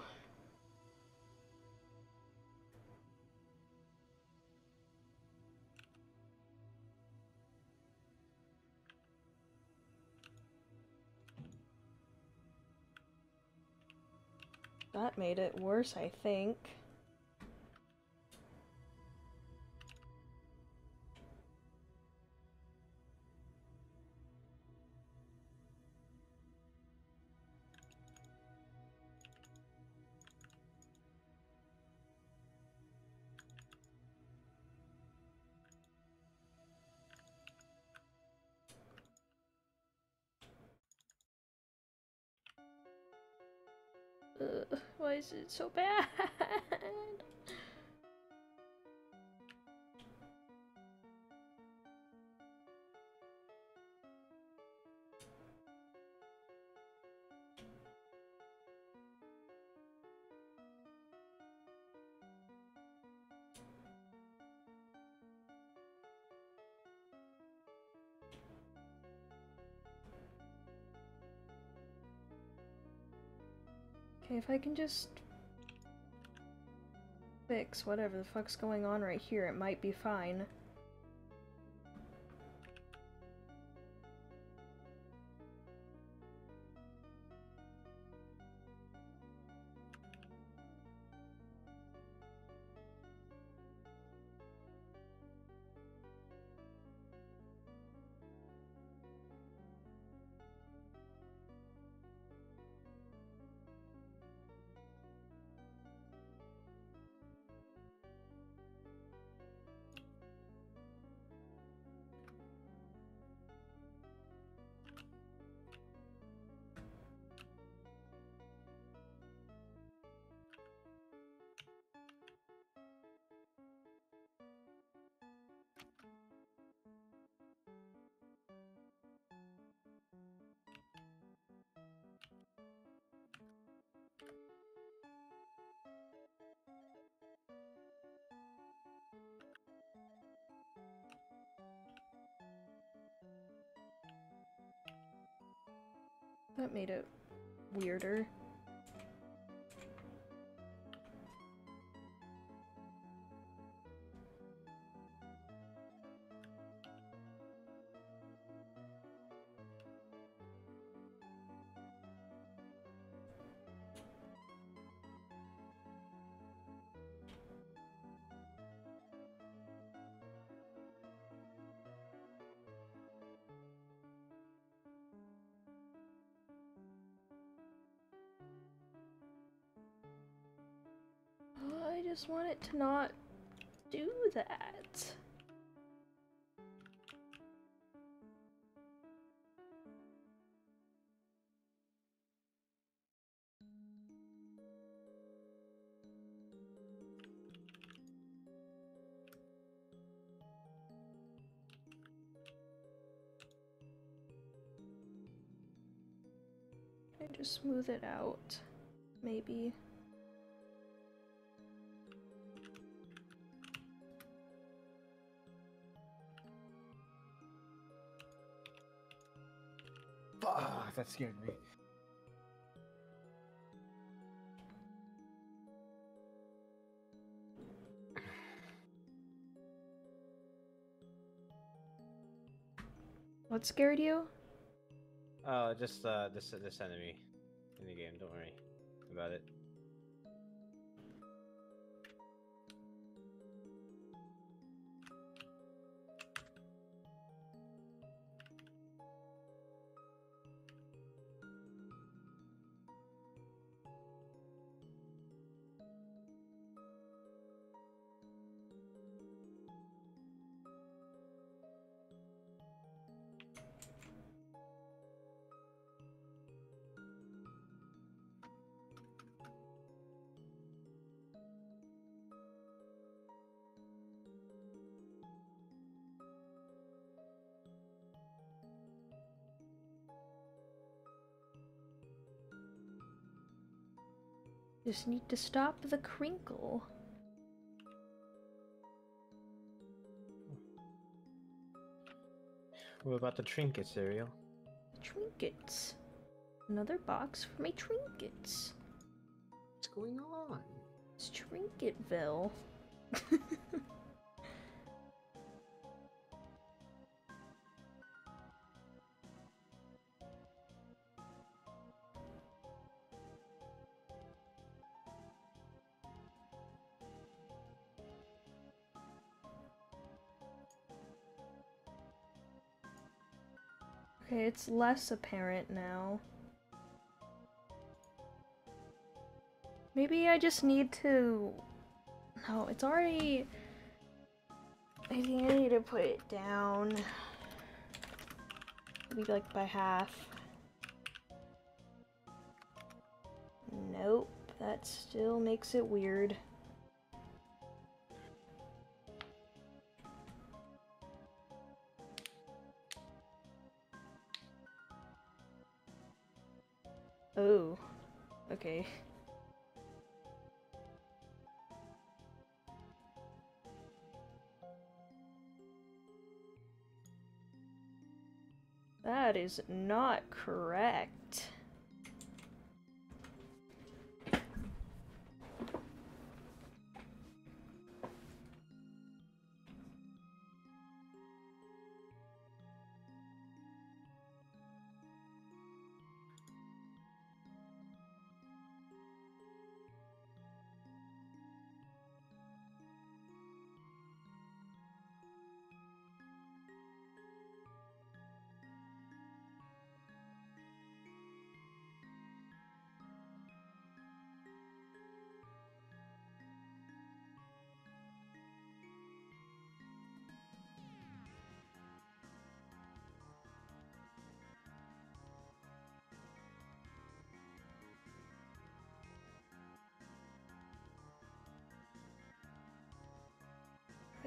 Speaker 1: That made it worse, I think. Ugh, why is it so bad? if I can just fix whatever the fuck's going on right here, it might be fine. That made it weirder. I just want it to not do that. I just smooth it out? Maybe.
Speaker 3: That scared me.
Speaker 1: What scared you?
Speaker 3: Oh, just uh, this this enemy in the game. Don't worry about it.
Speaker 1: Just need to stop the crinkle.
Speaker 3: What about the trinket cereal?
Speaker 1: Trinkets. Another box for my trinkets.
Speaker 3: What's going on?
Speaker 1: It's Trinketville. Okay, it's less apparent now. Maybe I just need to... No, it's already... I think I need to put it down. Maybe like by half. Nope, that still makes it weird. That is not correct.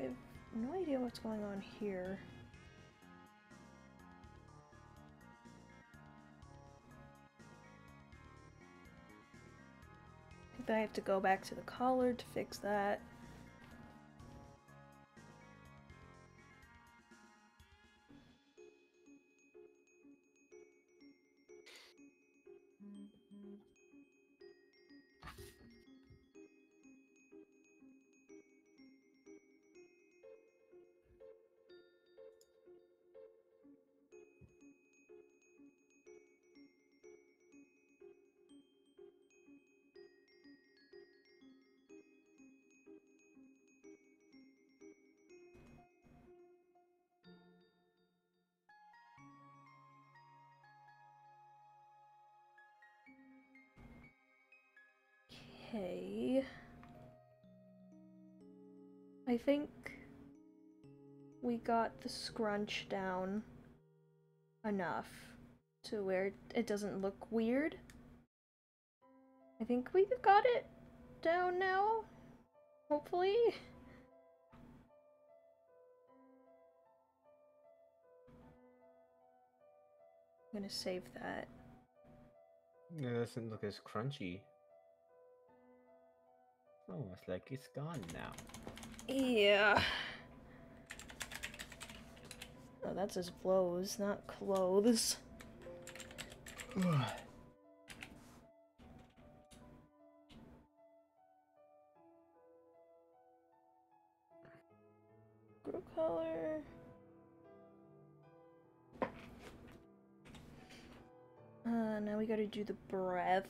Speaker 1: I have no idea what's going on here. I think I have to go back to the collar to fix that. Okay. I think we got the scrunch down enough to where it doesn't look weird. I think we've got it down now. Hopefully. I'm gonna save that.
Speaker 3: It doesn't look as crunchy. Almost like it's gone now.
Speaker 1: Yeah. Oh, that's his blows, not clothes. Grow color. Uh, now we gotta do the breath.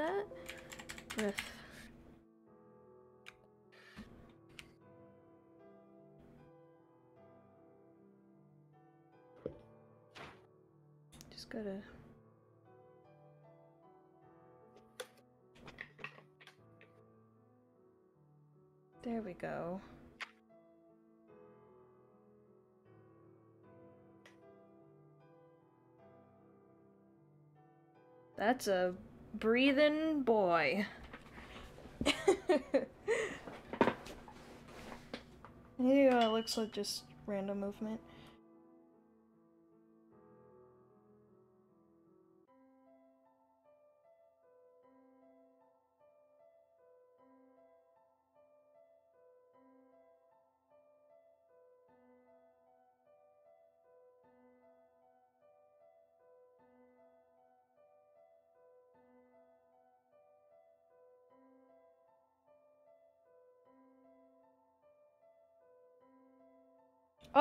Speaker 1: That. Breath. Just gotta. There we go. That's a breathing boy. yeah, it looks like just random movement.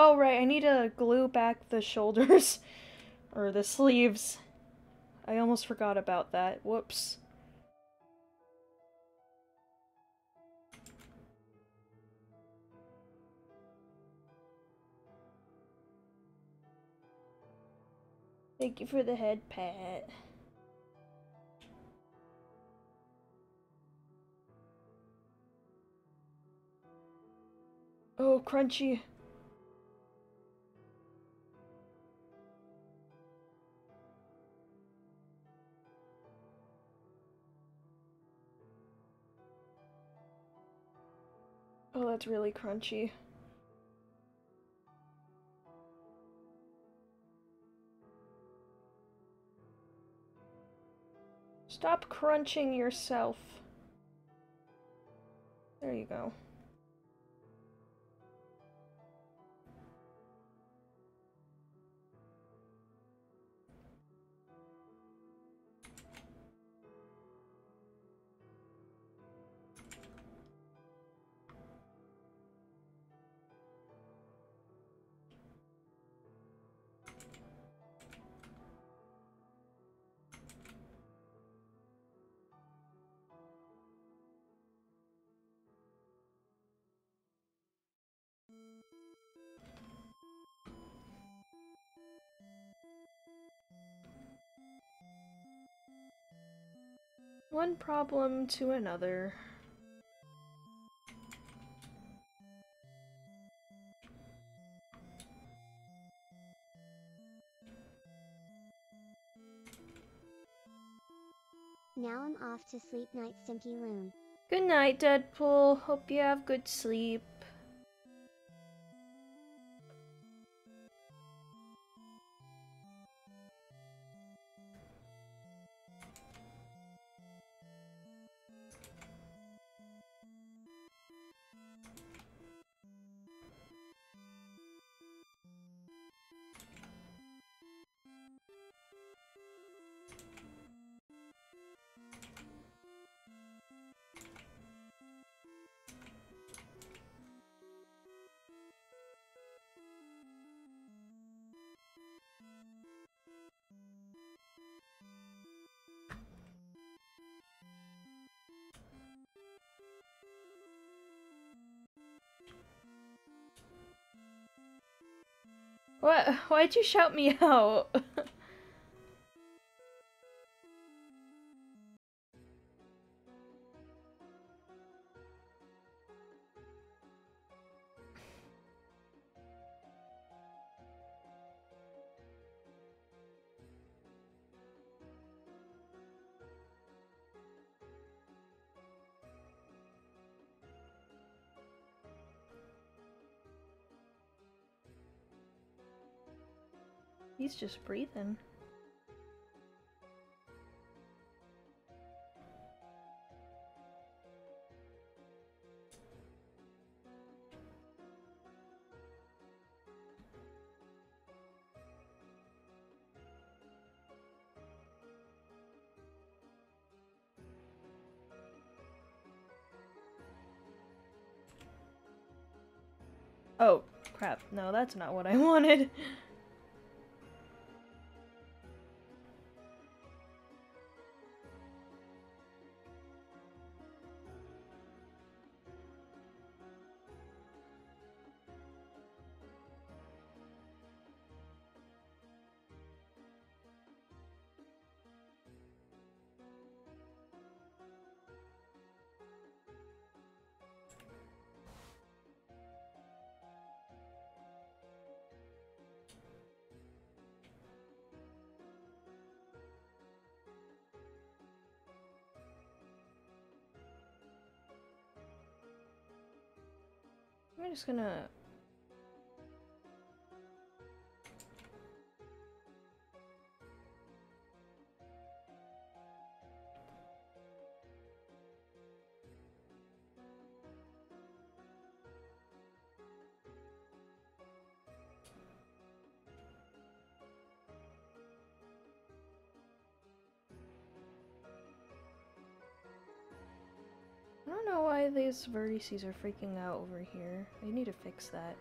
Speaker 1: Oh, right, I need to glue back the shoulders. or the sleeves. I almost forgot about that. Whoops. Thank you for the head pat. Oh, crunchy. Oh, that's really crunchy. Stop crunching yourself. There you go. One problem to another.
Speaker 2: Now I'm off to sleep night Stinky Lune.
Speaker 1: Good night, Deadpool. Hope you have good sleep. What? Why'd you shout me out? He's just breathing. Oh, crap. No, that's not what I wanted. Just gonna... don't know why these vertices are freaking out over here. I need to fix that.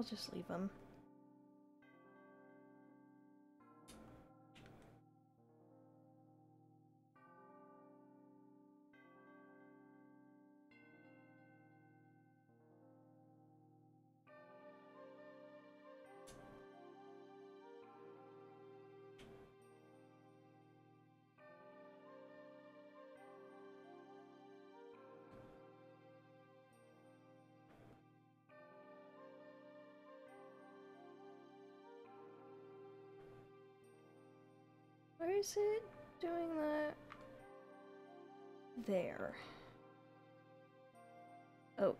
Speaker 1: I'll just leave them. Where is it doing that? There. Oh.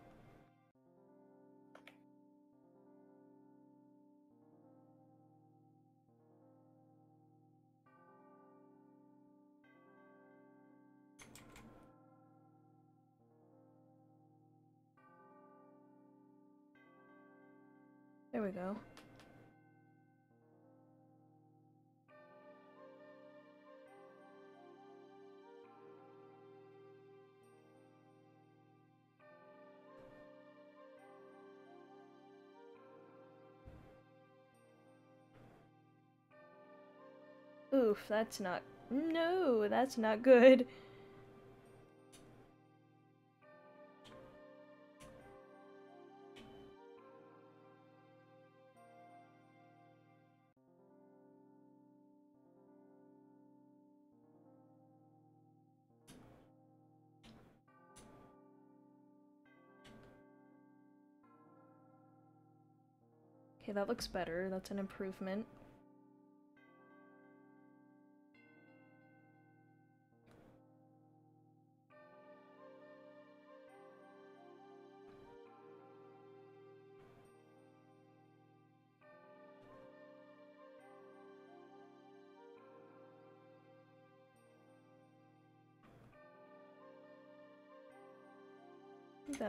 Speaker 1: There we go. Oof, that's not. No, that's not good. Okay, that looks better. That's an improvement.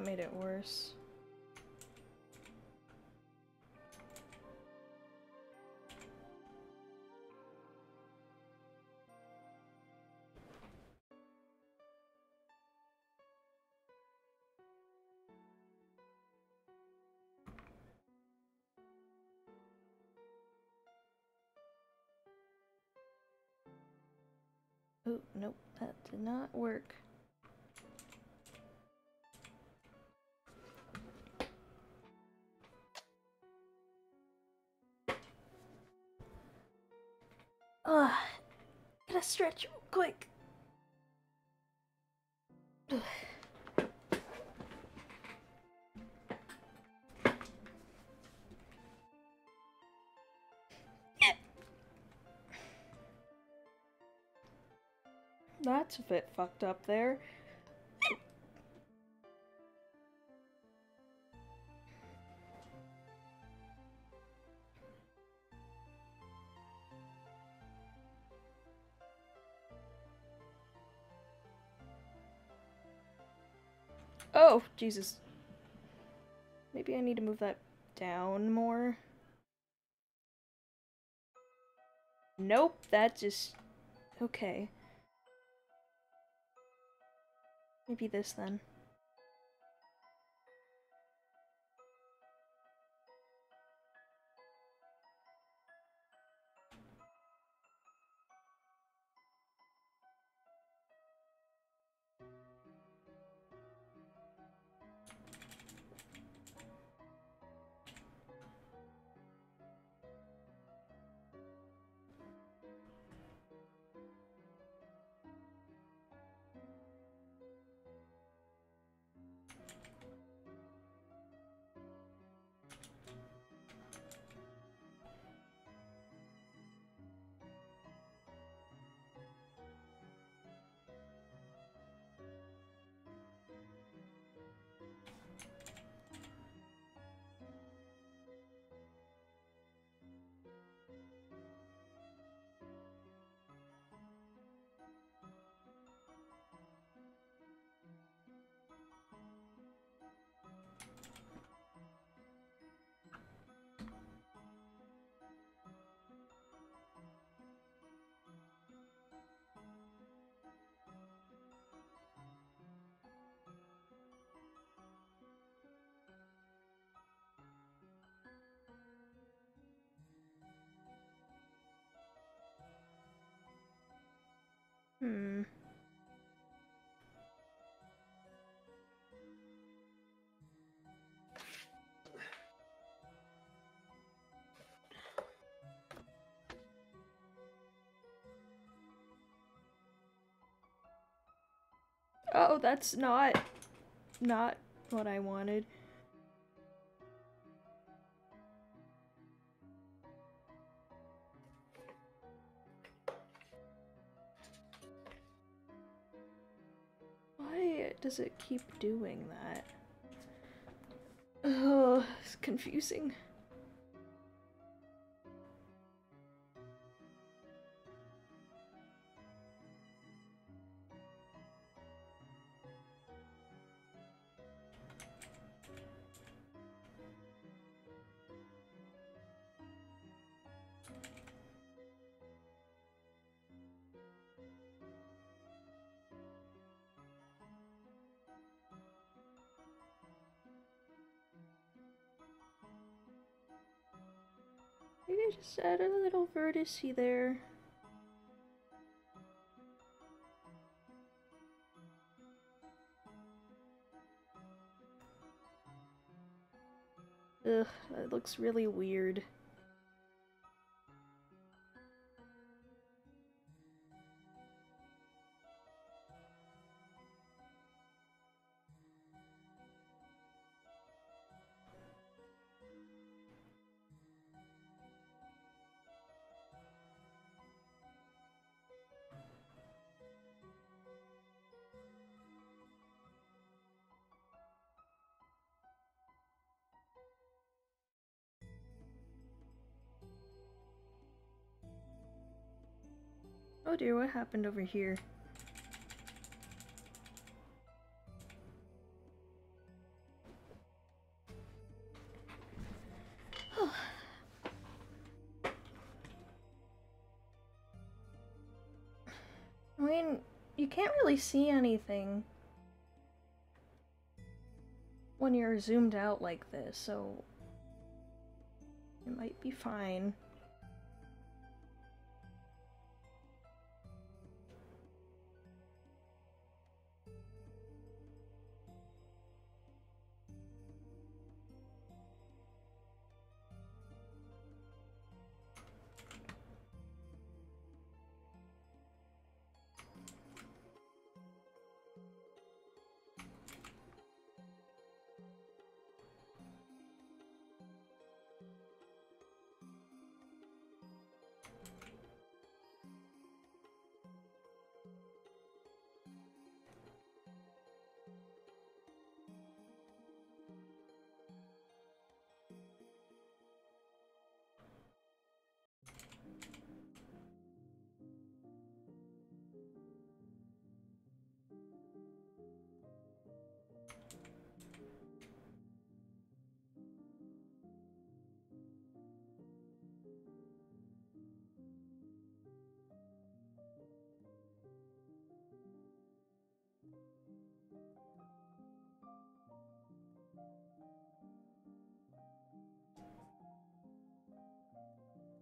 Speaker 1: That made it worse. Oh, nope, that did not work. Gotta stretch quick. That's a bit fucked up there. Oh, Jesus. Maybe I need to move that down more. Nope, that just... Okay. Maybe this then. Hmm. Oh, that's not not what I wanted. Does it keep doing that? Oh, it's confusing. Maybe just add a little vertice there. Ugh, that looks really weird. Oh dear, what happened over here? I mean, you can't really see anything when you're zoomed out like this, so it might be fine.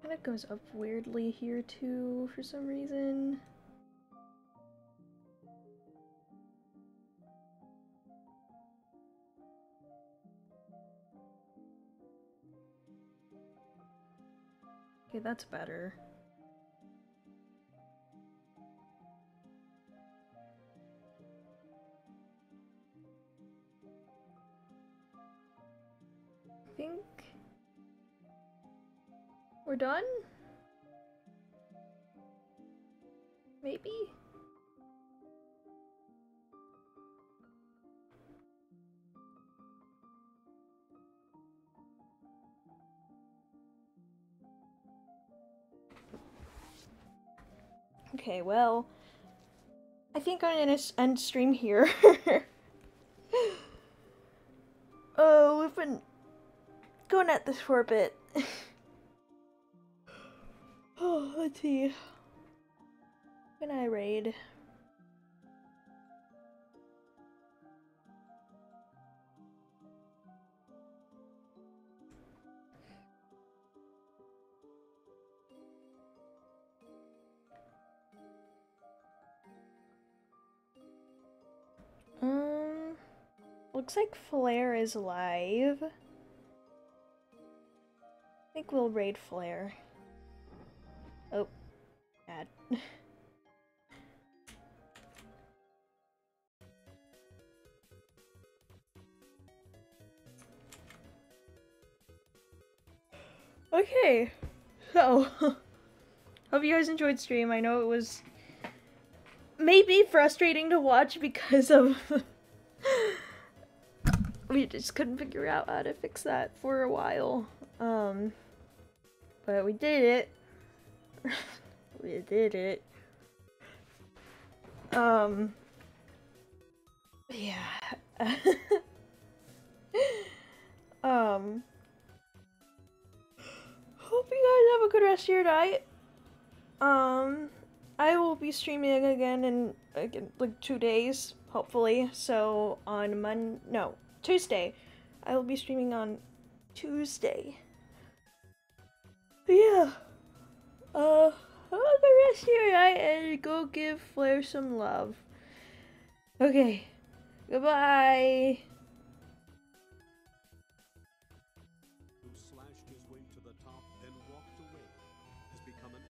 Speaker 1: Kind of goes up weirdly here too, for some reason. Okay, that's better. I think we're done? Maybe? Okay, well, I think I'm gonna end stream here. oh, we've been going at this for a bit. Oh, let's see. Can I raid? Looks like Flair is live. I think we'll raid Flair. Oh, bad. okay, so hope you guys enjoyed stream. I know it was maybe frustrating to watch because of we just couldn't figure out how to fix that for a while. Um, but we did it. we did it. Um, yeah. um, hope you guys have a good rest of your night. Um, I will be streaming again in again like two days, hopefully. So on Mon no Tuesday, I will be streaming on Tuesday. Yeah. Uh, a rest your night and go give Flair some love. Okay. Goodbye.